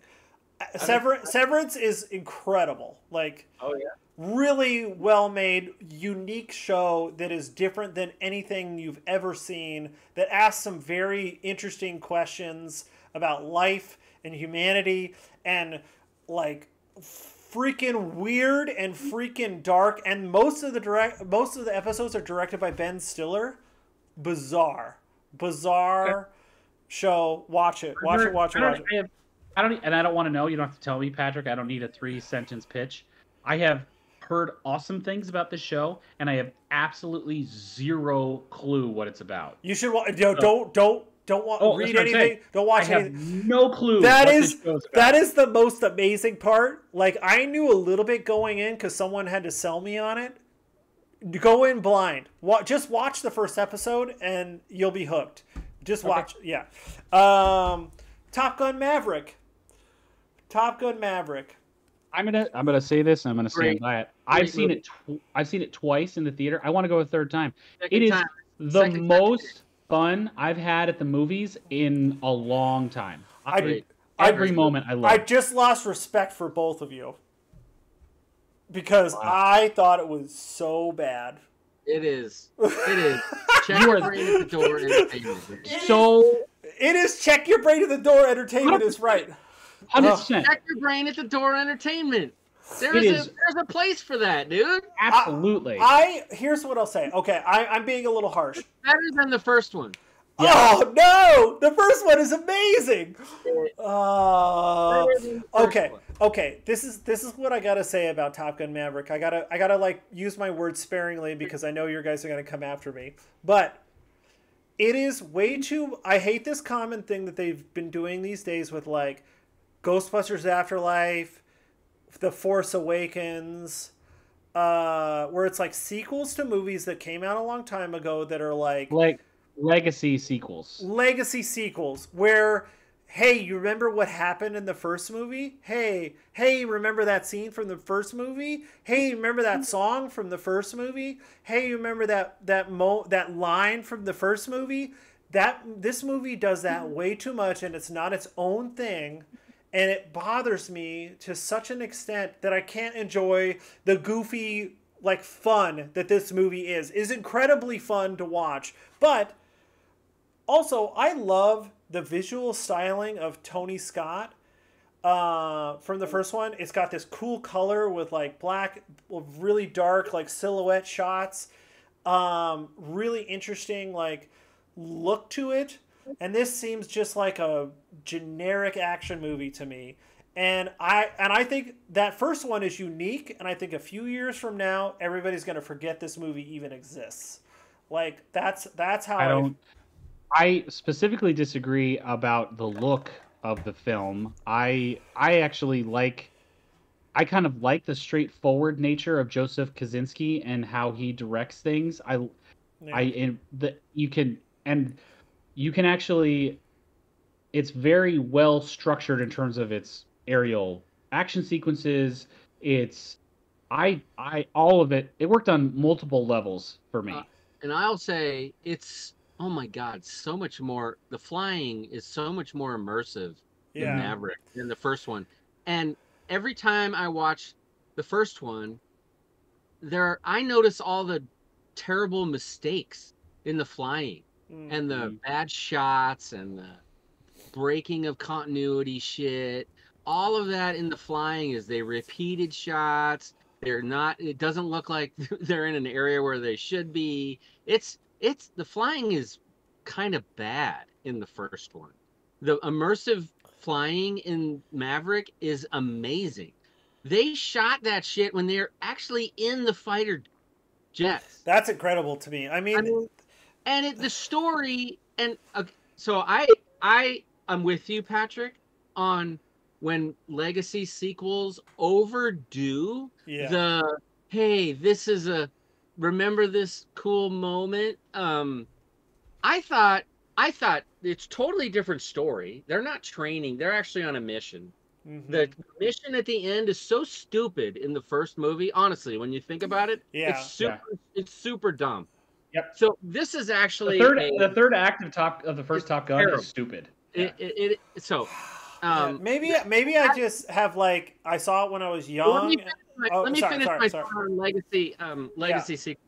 Sever- Severance is incredible. Like, Oh yeah. really well made, unique show that is different than anything you've ever seen, that asks some very interesting questions about life and humanity and like freaking weird and freaking dark and most of the direct most of the episodes are directed by Ben Stiller. Bizarre. Bizarre show. Watch it. Watch it, watch it, watch it. I, don't, and I don't want to know. You don't have to tell me, Patrick. I don't need a three sentence pitch. I have heard awesome things about this show, and I have absolutely zero clue what it's about. You should wa- yo, don't don't don't wa- Oh, read anything. Don't I watch have anything. no clue. That what is that is the most amazing part. Like I knew a little bit going in because someone had to sell me on it. Go in blind. Wa- just watch the first episode and you'll be hooked. Just watch. Yeah. Um, Top Gun Maverick. Top Gun Maverick. I'm gonna I'm gonna say this. and I'm gonna stand Great. by it. I've Great seen movie. it. Tw- I've seen it twice in the theater. I want to go a third time. Second It is time. the Second time. most fun I've had at the movies in a long time. I- Every- I- every moment I love. I just lost respect for both of you because Wow. I thought it was so bad. It is. It is. <laughs> Check you your brain at the door entertainment. So it is check your brain at the door. Entertainment is right. Hundred percent. Check your brain at the door. Entertainment. There's It a there's a place for that, dude. Absolutely. I here's what I'll say. Okay, I, I'm being a little harsh. Better than the first one. Oh no! The first one is amazing. Uh, Better than the first okay, one. okay. This is this is what I gotta say about Top Gun Maverick. I gotta I gotta like use my words sparingly because I know your guys are gonna come after me. But it is way too. I hate this common thing that they've been doing these days with like Ghostbusters Afterlife, The Force Awakens. Uh, where it's like sequels to movies that came out a long time ago that are like like legacy sequels. legacy sequels where hey you remember what happened in the first movie hey hey remember that scene from the first movie hey remember that <laughs> song from the first movie hey you remember that that mo that line from the first movie that this movie does that <laughs> way too much and it's not its own thing and it bothers me to such an extent that I can't enjoy the goofy like fun that this movie is. Is incredibly fun to watch, but also I love the visual styling of Tony Scott uh, from the first one. It's got this cool color with like black, really dark like silhouette shots. Um, really interesting like look to it. And this seems just like a generic action movie to me. And I and I think that first one is unique. And I think a few years from now, everybody's gonna forget this movie even exists. Like that's that's how I don't. I specifically disagree about the look of the film. I I actually like. I kind of like the straightforward nature of Joseph Kosinski and how he directs things. I yeah. I in the you can and you can actually it's very well structured in terms of its aerial action sequences. It's I I all of it it worked on multiple levels for me. Uh, and I'll say it's oh my god, so much more. The flying is so much more immersive in yeah. Maverick than the first one. And every time I watch the first one, there I notice all the terrible mistakes in the flying Mm. and the Mhm. bad shots and the breaking of continuity shit. All of that in the flying is they repeated shots. They're not. It doesn't look like <laughs> they're in an area where they should be. It's it's the flying is kind of bad in the first one. The immersive flying in Maverick is amazing. They shot that shit when they're actually in the fighter jets. That's incredible to me. I mean, I mean, and it, the story and uh, so I I I'm with you, Patrick, on when legacy sequels overdo yeah. the hey, this is a remember this cool moment. Um, I thought I thought it's totally different story. They're not training; they're actually on a mission. Mhm. The mission at the end is so stupid in the first movie. Honestly, when you think about it, Yeah. it's super. It's super dumb. Yep. So this is actually The third a- the third act of top of the first Top Gun terrible. is stupid. it, it, it- so <sighs> Yeah, um, maybe maybe I just have like I saw it when I was let young. me finish my, Oh, let me sorry, finish sorry, my sorry. legacy um legacy sequel.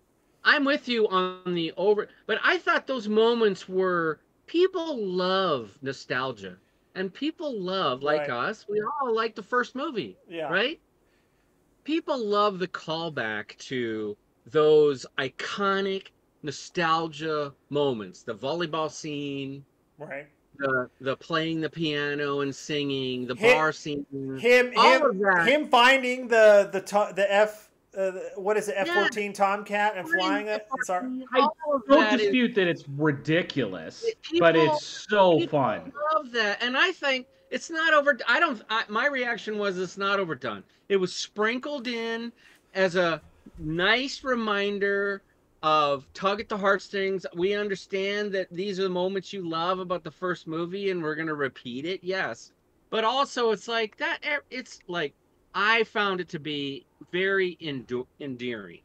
I'm with you on the over, but I thought those moments were people love nostalgia. and people love like Right. us. We all like the first movie, Yeah. right? People love the callback to those iconic nostalgia moments, the volleyball scene, Right. the the playing the piano and singing, the Hit- bar scene. Him All him of that. him finding the the the F uh, what is it F fourteen Tomcat and flying it. Sorry. I Don't that is- dispute that it's ridiculous, People- but it's so people fun. love that, and I think it's not over. I don't. I, my reaction was it's not overdone. It was sprinkled in as a nice reminder of tug at the heartstrings. We understand that these are the moments you love about the first movie, and we're gonna repeat it. Yes, but also it's like that. It's like I found it to be very endo- endearing.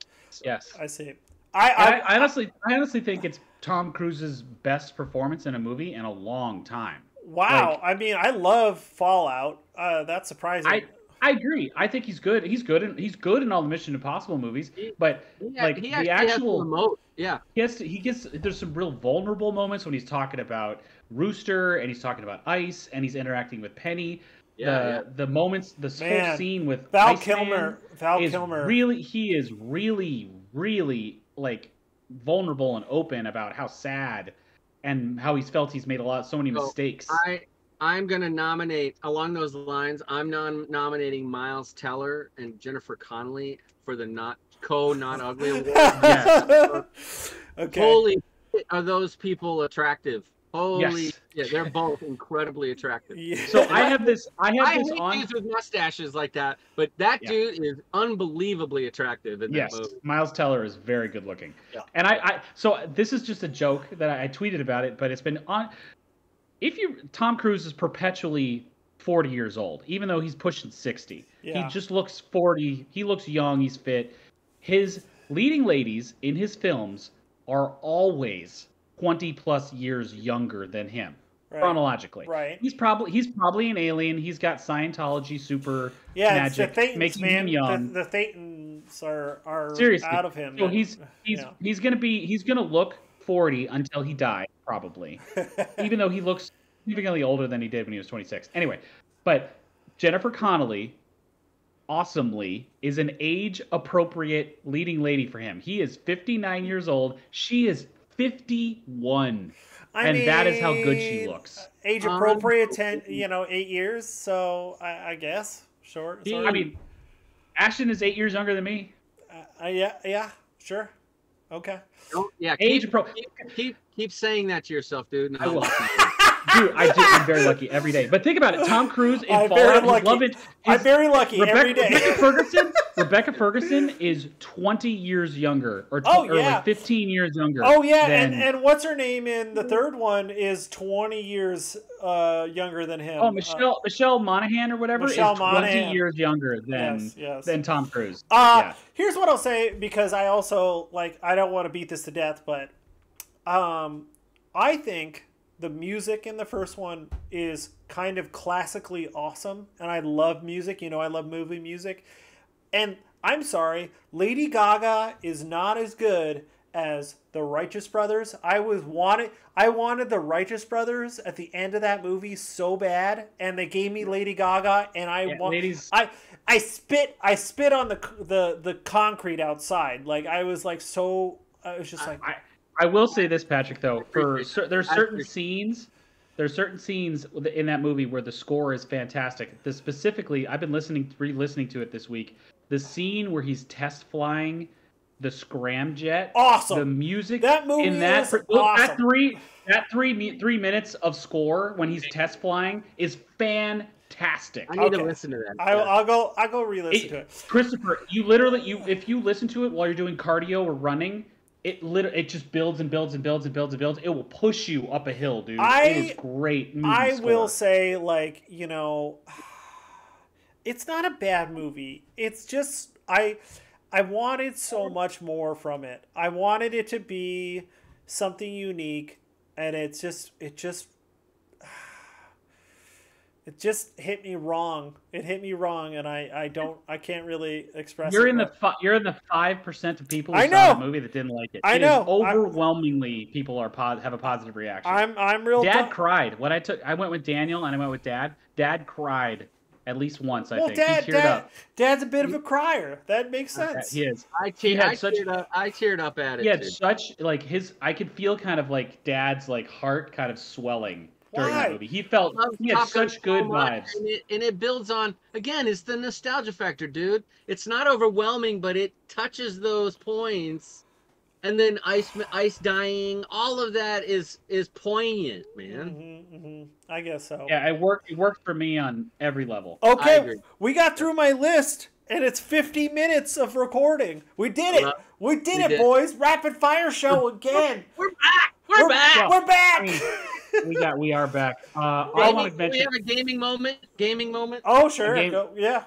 Yes. I see. I, I, I, I honestly, I honestly think it's Tom Cruise's best performance in a movie in a long time. wow. like- I mean, I love Fallout. Uh, that's surprising. I, I agree. I think he's good. He's good, and he's good in all the Mission Impossible movies. But He, Like, he the actual- the. Yeah, he has to, he gets there's some real vulnerable moments when he's talking about Rooster and he's talking about Ice and he's interacting with Penny. yeah, the yeah. the moments, the Man, whole scene with Val Iceman Kilmer. Val is Kilmer. really he is really really like vulnerable and open about how sad and how he's felt he's made a lot so many So, mistakes. I I'm gonna nominate along those lines. I'm non nominating Miles Teller and Jennifer Connelly for the not co not ugly award. <laughs> okay. Holy shit, are those people attractive? Holy Yes. shit, they're both incredibly attractive. Yeah. so I have this I have I this hate on dudes with mustaches like that, but that Yeah. dude is unbelievably attractive in Yes, that movie. Miles Teller is very good looking. Yeah. And I, I so this is just a joke that I, I tweeted about it, but it's been on. If you Tom Cruise is perpetually forty years old, even though he's pushing sixty, Yeah. he just looks forty. He looks young. He's fit. His leading ladies in his films are always twenty plus years younger than him Right. chronologically. Right. He's probably he's probably an alien. He's got Scientology super Yeah, it's the magic, Thetans, making man. him young. The, the Thetans are are Seriously. out of him. So he's he's Yeah. he's gonna be he's gonna look forty until he dies, probably. <laughs> Even though he looks significantly older than he did when he was twenty six. Anyway, but Jennifer Connelly, awesomely, is an age appropriate leading lady for him. He is fifty nine years old. She is fifty one. I and that is how good she looks. Age appropriate, ten, you know, eight years. So I, I guess sure. He- sort I mean, Ashton is eight years younger than me. Uh, yeah, yeah, sure. Okay. Don't- yeah, Age keep, appro- keep, keep keep saying that to yourself, dude. and I I'll will. listen to you. Dude, I do, I'm very lucky every day. But think about it. Tom Cruise in I'm very Fallout, his lucky. love it. I'm very lucky Rebecca, every day. Rebecca Ferguson. Rebecca Ferguson is 20 years younger, or, tw- Oh, or yeah. like 15 years younger. Oh yeah, than, and, and what's her name in the third one is twenty years uh, younger than him. oh Michelle Michelle Monaghan or whatever Michelle is 20 Monaghan. years younger than Yes, yes. than Tom Cruise. Uh, yeah. Here's what I'll say because I also like I don't want to beat this to death, but um, I think the music in the first one is kind of classically awesome, and I love music. You know, I love movie music, and I'm sorry, Lady Gaga is not as good as the Righteous Brothers. I was wanted I wanted the Righteous Brothers at the end of that movie so bad, and they gave me Lady Gaga, and I Yeah, want ladies- I I spit I spit on the the the concrete outside. Like I was like so I was just like I, I will say this, Patrick. Though, for appreciate cer- there's certain appreciate- scenes, there's certain scenes in that movie where the score is fantastic. The specifically, I've been listening, re-listening to it this week. The scene where he's test flying the scramjet. awesome. The music That movie in that is look, awesome. that three that three three minutes of score when he's test flying is fantastic. I need to listen to that. I, I'll go I'll go re-listen It- to it. Christopher, you literally you if you listen to it while you're doing cardio or running, it lit it just builds and builds and builds and builds and builds. It will push you up a hill, dude. I- it is great. I will say like you know, <sighs> it's not a bad movie. It's just I I wanted so much more from it. I wanted it to be something unique, and it's just it just it just hit me wrong. It hit me wrong, and I, I don't I can't really express. You're it, in the fi- you're in the five percent of people who I saw know. the movie that didn't like it. I It is know. I'm- overwhelmingly people are po- have a positive reaction. I'm I'm real. Dad du- cried. When I took, I went with Daniel and I went with Dad. Dad cried at least once. I well, think dad, he teared dad, up. dad's a bit of a crier. That makes sense. He is. I, He had I such- teared up. I teared up at it. He had too. such like his. I could feel kind of like Dad's like heart kind of swelling during Why? that movie. He felt he had Top Gun such good so much, vibes. And it, and it builds on again. It's the nostalgia factor, dude. It's not overwhelming, but it touches those points. And then ice, ice dying, all of that is is poignant, man. hmm hmm I guess so. Yeah, it worked. It worked for me on every level. Okay, we got through my list, and it's 50 minutes of recording. We did it. We did we it, did. boys. Rapid fire show again. We're back. We're, back. We're back. We got. We are back. Uh, I want to we have a gaming moment. Gaming moment. oh, sure. Game- Go, yeah.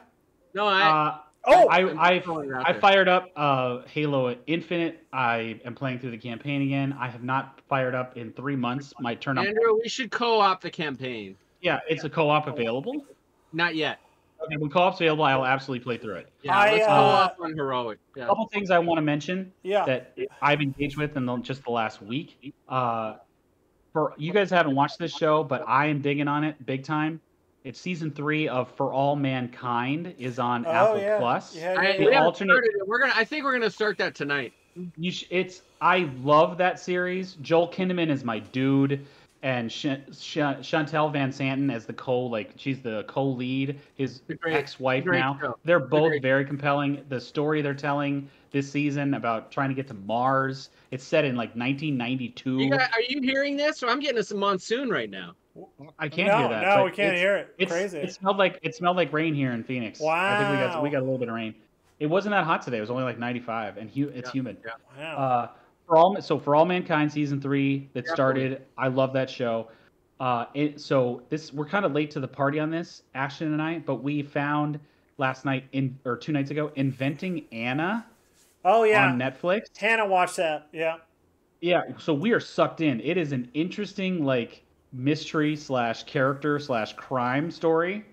No, I. Uh, Oh, I I'm I throwing it out I fired up uh, Halo Infinite. I am playing through the campaign again. I have not fired up in three months. My turn up. Andrew, we should co-op the campaign. Yeah, it's a co-op available. Not yet. Okay, when co-op's available, I will absolutely play through it. Yeah, I, let's uh, co-op on heroic. A Yeah. couple things I want to mention yeah. that I've engaged with in the, just the last week. Uh, for you guys haven't watched this show, but I am digging on it big time. It's season three of For All Mankind is on oh, Apple yeah. Plus. Yeah, I, yeah, The yeah. Alternate... We're gonna. I think we're gonna start that tonight. You sh- it's I love that series. Joel Kinnaman is my dude, and Sh- Sh- Shantel VanSanten as the co like she's the co-lead. His ex-wife now. show. They're both great- very compelling. The story they're telling this season about trying to get to Mars. It's set in like 1992. You got, are you hearing this? So I'm getting some monsoon right now. I can't no, hear that. no, we can't hear it. It's, Crazy. It smelled like it smelled like rain here in Phoenix. Wow. I think we got we got a little bit of rain. It wasn't that hot today. It was only like 95, and hu- it's Yeah, humid. yeah. wow. Uh, for all so for all mankind season three that Definitely. started. I love that show. Uh, it, so this we're kind of late to the party on this, Ashton and I, but we found last night in or two nights ago, Inventing Anna oh, yeah. on Netflix. Hannah watched that. Yeah. Yeah, so we are sucked in. It is an interesting like mystery slash character slash crime story.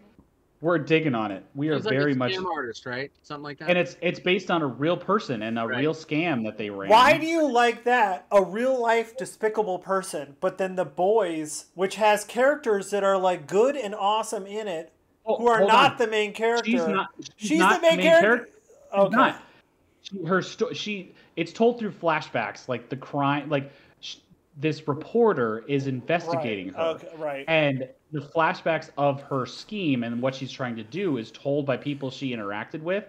We're digging on it. We are like very a much, scam artist, right? Something like that. and it's it's based on a real person and a Right. real scam that they ran. Why do you like that? A real life despicable person, but then the boys, which has characters that are like good and awesome in it, Oh, who are not on. the main character. She's not. She's, She's not the main, character. She's Okay. not. She, her sto- she it's told through flashbacks, like the crime, like sh- this reporter is investigating right. her, Okay, right. and the flashbacks of her scheme and what she's trying to do is told by people she interacted with,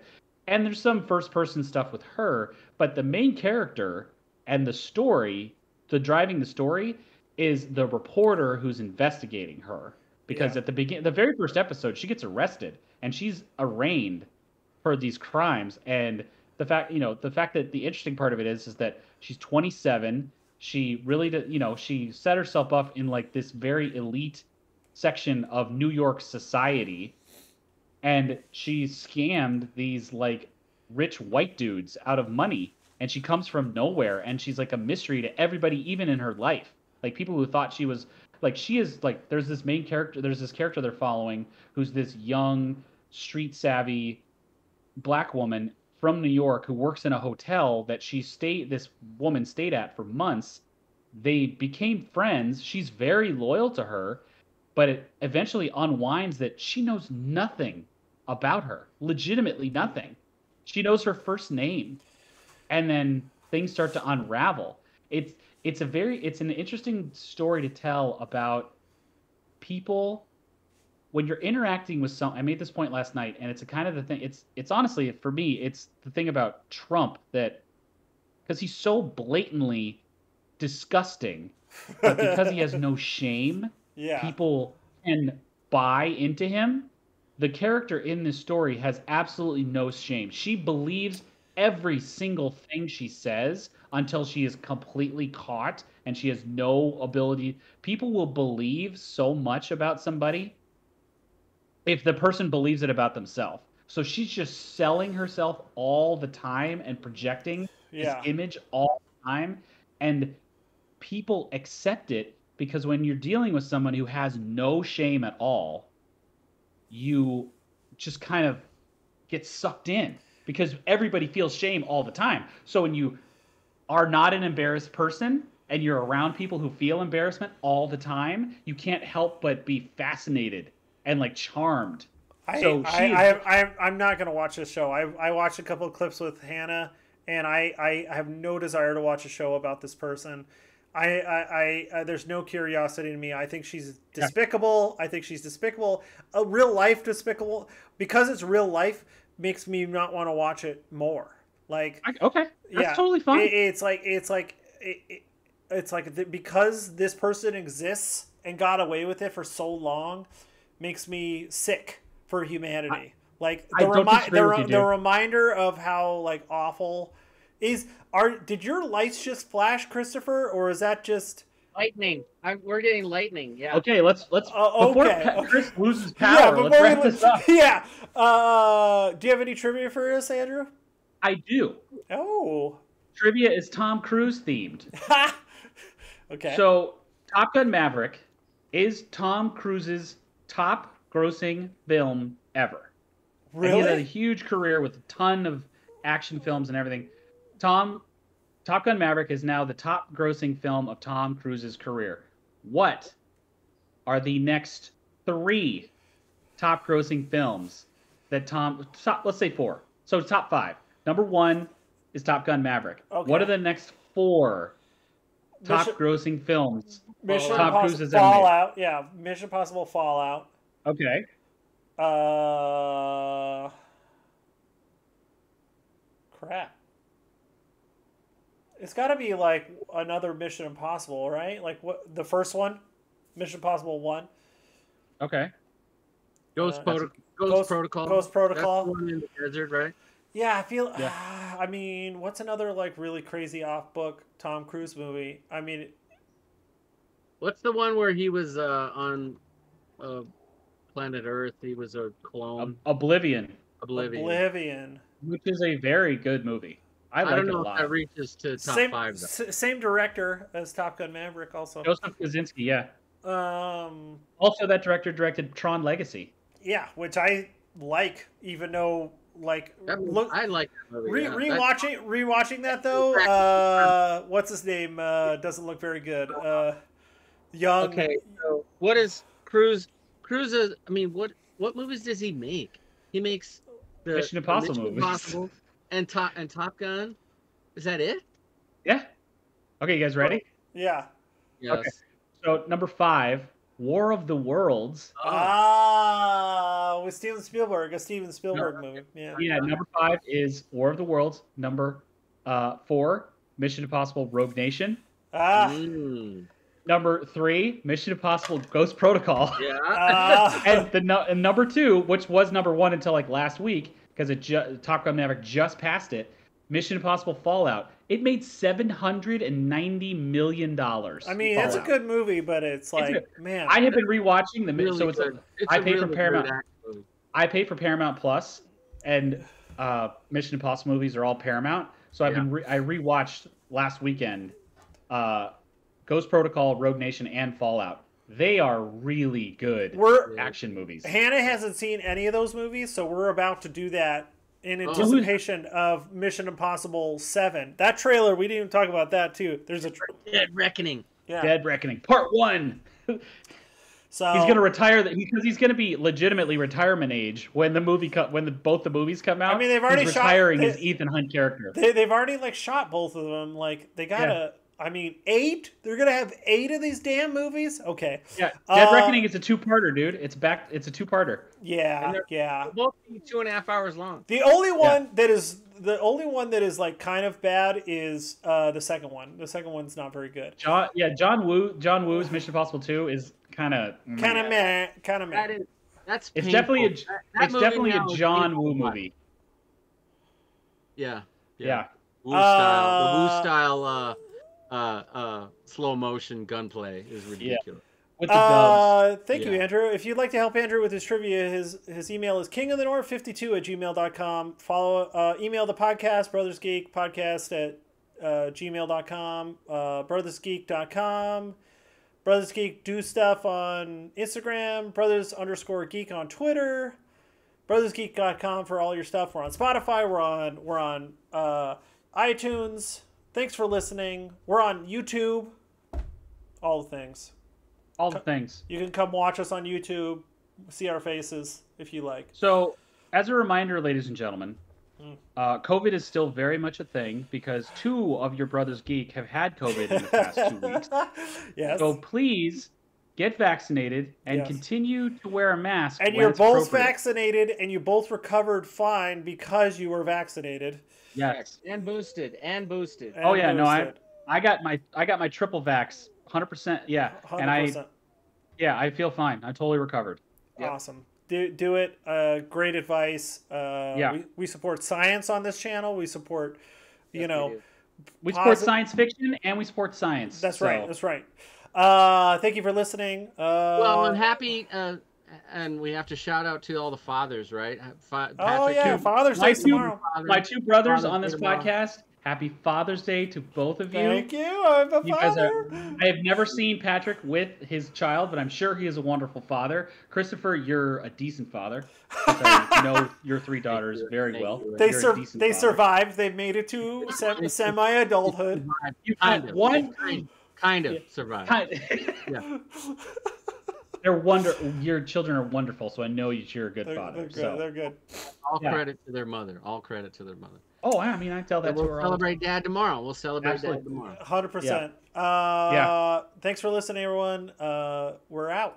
and there's some first person stuff with her, but the main character and the story, the driving the story, is the reporter who's investigating her. Because Yeah. at the begin, the very first episode, she gets arrested and she's arraigned for these crimes. And the fact, you know, the fact that the interesting part of it is, is that she's 27. She really, did, you know, she set herself up in like this very elite section of New York society, and she scammed these like rich white dudes out of money. And she comes from nowhere, and she's like a mystery to everybody, even in her life. Like people who thought she was like she is like there's this main character there's this character they're following who's this young street savvy black woman from New York who works in a hotel that she stayed this woman stayed at for months. They became friends. She's very loyal to her, but it eventually unwinds that she knows nothing about her. Legitimately nothing. She knows her first name. And then things start to unravel. It's it's a very it's an interesting story to tell about people when you're interacting with some I made this point last night and it's a kind of the thing it's it's honestly for me it's the thing about Trump that cuz he's so blatantly disgusting but because he has no <laughs> shame yeah. people can buy into him the character in this story has absolutely no shame she believes every single thing she says until she is completely caught and she has no ability people will believe so much about somebody if the person believes it about themselves so she's just selling herself all the time and projecting yeah. this image all the time and people accept it because when you're dealing with someone who has no shame at all you just kind of get sucked in because everybody feels shame all the time. So when you are not an embarrassed person and you're around people who feel embarrassment all the time, you can't help but be fascinated and like charmed. I, so I, I, I, I'm not going to watch this show. I, I watched a couple of clips with Hannah, and I, I have no desire to watch a show about this person. I, I, I uh, there's no curiosity in me. I think she's despicable. I think she's despicable. A real life despicable because it's real life makes me not want to watch it more. Like I, okay, that's yeah, totally fine. It, it's like it's like it, it, it's like the, because this person exists and got away with it for so long makes me sick for humanity. like the remi- the, you, the reminder of how like awful is are did your lights just flash, Christopher, or is that just Lightning. I'm, we're getting lightning. Yeah. okay, let's let's Uh, before okay, Pa- okay. Chris loses <laughs> power, let's before wrap we- this up. <laughs> yeah. Uh, do you have any trivia for us, Andrew? I do. Oh, Trivia is Tom Cruise themed. <laughs> okay. So, Top Gun Maverick is Tom Cruise's top grossing film ever. And He's had a huge career with a ton of action films and everything. Tom Top Gun Maverick is now the top grossing film of Tom Cruise's career. What are the next 3 top grossing films that Tom top, let's say 4. So top 5. Number 1 is Top Gun Maverick. Okay. What are the next 4 top Mission- grossing films? Mission Tom Cruise Impossible has ever made? Fallout. Yeah, Mission Impossible Fallout. Okay. Uh, crap. It's got to be like another Mission Impossible, right? Like what the first one, Mission Impossible one, Okay. Ghost, Uh, Proto- Ghost, Ghost- Protocol. Ghost Protocol. That's the one in the desert, right? Yeah, I feel. Yeah. <sighs> I mean, what's another like really crazy off book Tom Cruise movie? I mean, What's the one where he was uh, on uh, planet Earth? He was a clone. Oblivion, Oblivion. Oblivion. which is a very good movie. I I, don't it a know if lot. that reaches to top Same five though. s- same director as Top Gun Maverick, also. Joseph Kosinski, yeah. Um, Also, that director directed Tron Legacy. yeah, which I like, even though like That movie- look. I like that movie. Re- yeah. That- rewatching rewatching that though, uh, what's his name? Uh, doesn't look very good. Uh, young. Okay, so what is Cruise? Cruise is. I mean, what what movies does he make? He makes the Mission the Impossible Mission movies. Impossible <laughs> and Top and Top Gun. Is that it? Yeah. Okay, you guys ready? Yeah. Yes. Okay. So number five, War of the Worlds. Oh, Ah, with Steven Spielberg, a Steven Spielberg movie. Yeah. Yeah, number five is War of the Worlds. Number uh, four, Mission Impossible: Rogue Nation. Ah. mm, Number three, Mission Impossible: Ghost Protocol. yeah. ah. <laughs> and the nu- and number two, which was number one until like last week, because it ju- Top Gun Maverick just passed it. Mission Impossible Fallout. It made seven hundred and ninety million dollars. I mean, it's a good movie, but it's like, man. I have been rewatching the really so it's good. a, It's I a pay for really good Paramount. I pay for Paramount Plus, and uh, Mission Impossible movies are all Paramount. So I've been re- I rewatched last weekend, uh, Ghost Protocol, Rogue Nation, and Fallout. They are really good We're action movies. Hannah hasn't seen any of those movies, so we're about to do that in Oh. anticipation of Mission Impossible Seven. That trailer, we didn't even talk about that too. There's a tra- Dead Reckoning. yeah. Dead Reckoning Part One. So He's gonna retire that because he's gonna be legitimately retirement age when the movie co- when the, both the movies come out. I mean, they've already he's shot- retiring they- his Ethan Hunt character. They, they've already like shot both of them. Like they gotta. I mean, eight. They're gonna have eight of these damn movies. Okay. yeah, Dead Uh, Reckoning is a two-parter, dude. It's back. It's a two-parter. Yeah. They're- Yeah. They'll both two and a half hours long. The only one that is the only one that is like kind of bad is uh, the second one. The second one's not very good. John, yeah, John Woo. John Woo's Mission Impossible Two is kind of Kind of meh. Kind of That meh. is. That's. It's painful. definitely a That- that it's definitely a John painful Woo movie. Yeah. Yeah. Woo style. The Uh, Woo style. Uh, uh, slow motion gunplay is ridiculous. with the dubs. Uh, thank you, Andrew. If you'd like to help Andrew with his trivia, his his email is kingofthenorth52 at gmail.com. Follow, uh, email the podcast, Brothers Geek Podcast at uh, gmail.com, uh, brothersgeek.com, Brothers Geek do stuff on Instagram, Brothers underscore Geek on Twitter, BrothersGeek.com for all your stuff. We're on Spotify. We're on we're on uh, iTunes. Thanks for listening. We're on YouTube. All the things. All the things. You can come watch us on YouTube, see our faces if you like. So, as a reminder, ladies and gentlemen, Hmm. uh, COVID is still very much a thing because two of your brothers geek have had COVID in the past two <laughs> weeks. yes. So please get vaccinated and Yes. continue to wear a mask. and you're both vaccinated and you both recovered fine because you were vaccinated. Yes. And boosted. And boosted. and Oh, yeah, no, I- I got my I got my triple vax, hundred percent. Yeah, and I yeah I feel fine. I totally recovered. Yep. Awesome. Do, do it. Uh, great advice. Uh, Yeah. we, we support science on this channel. We support, you Yes, know, do. We support science fiction and we support science. that's so- right. That's right. Uh, thank you for listening. Uh, Well, and happy, uh, and we have to shout out to all the fathers, right? Fa- oh yeah, too. Father's My Day two- tomorrow. Father- My two brothers Father's on this tomorrow. podcast. Happy Father's Day to both of you. Thank you. I'm a You guys father. I have never seen Patrick with his child, but I'm sure he is a wonderful father. Christopher, you're a decent father. I <laughs> know your three daughters very Thank well. you. They sur- they father. survived. They made it to sem- semi-adulthood. Kind of. one Kind, kind of survived. kind. Yeah. <laughs> They're wonder. Your children are wonderful, so I know you're a good They're, father. they're good. so. They're good. All Yeah. credit to their mother. All credit to their mother. Oh, I mean, I tell that And to we'll her. all celebrate Dad tomorrow. We'll celebrate Absolutely. Dad tomorrow. Hundred percent. Uh, Yeah. Thanks for listening, everyone. Uh, we're out.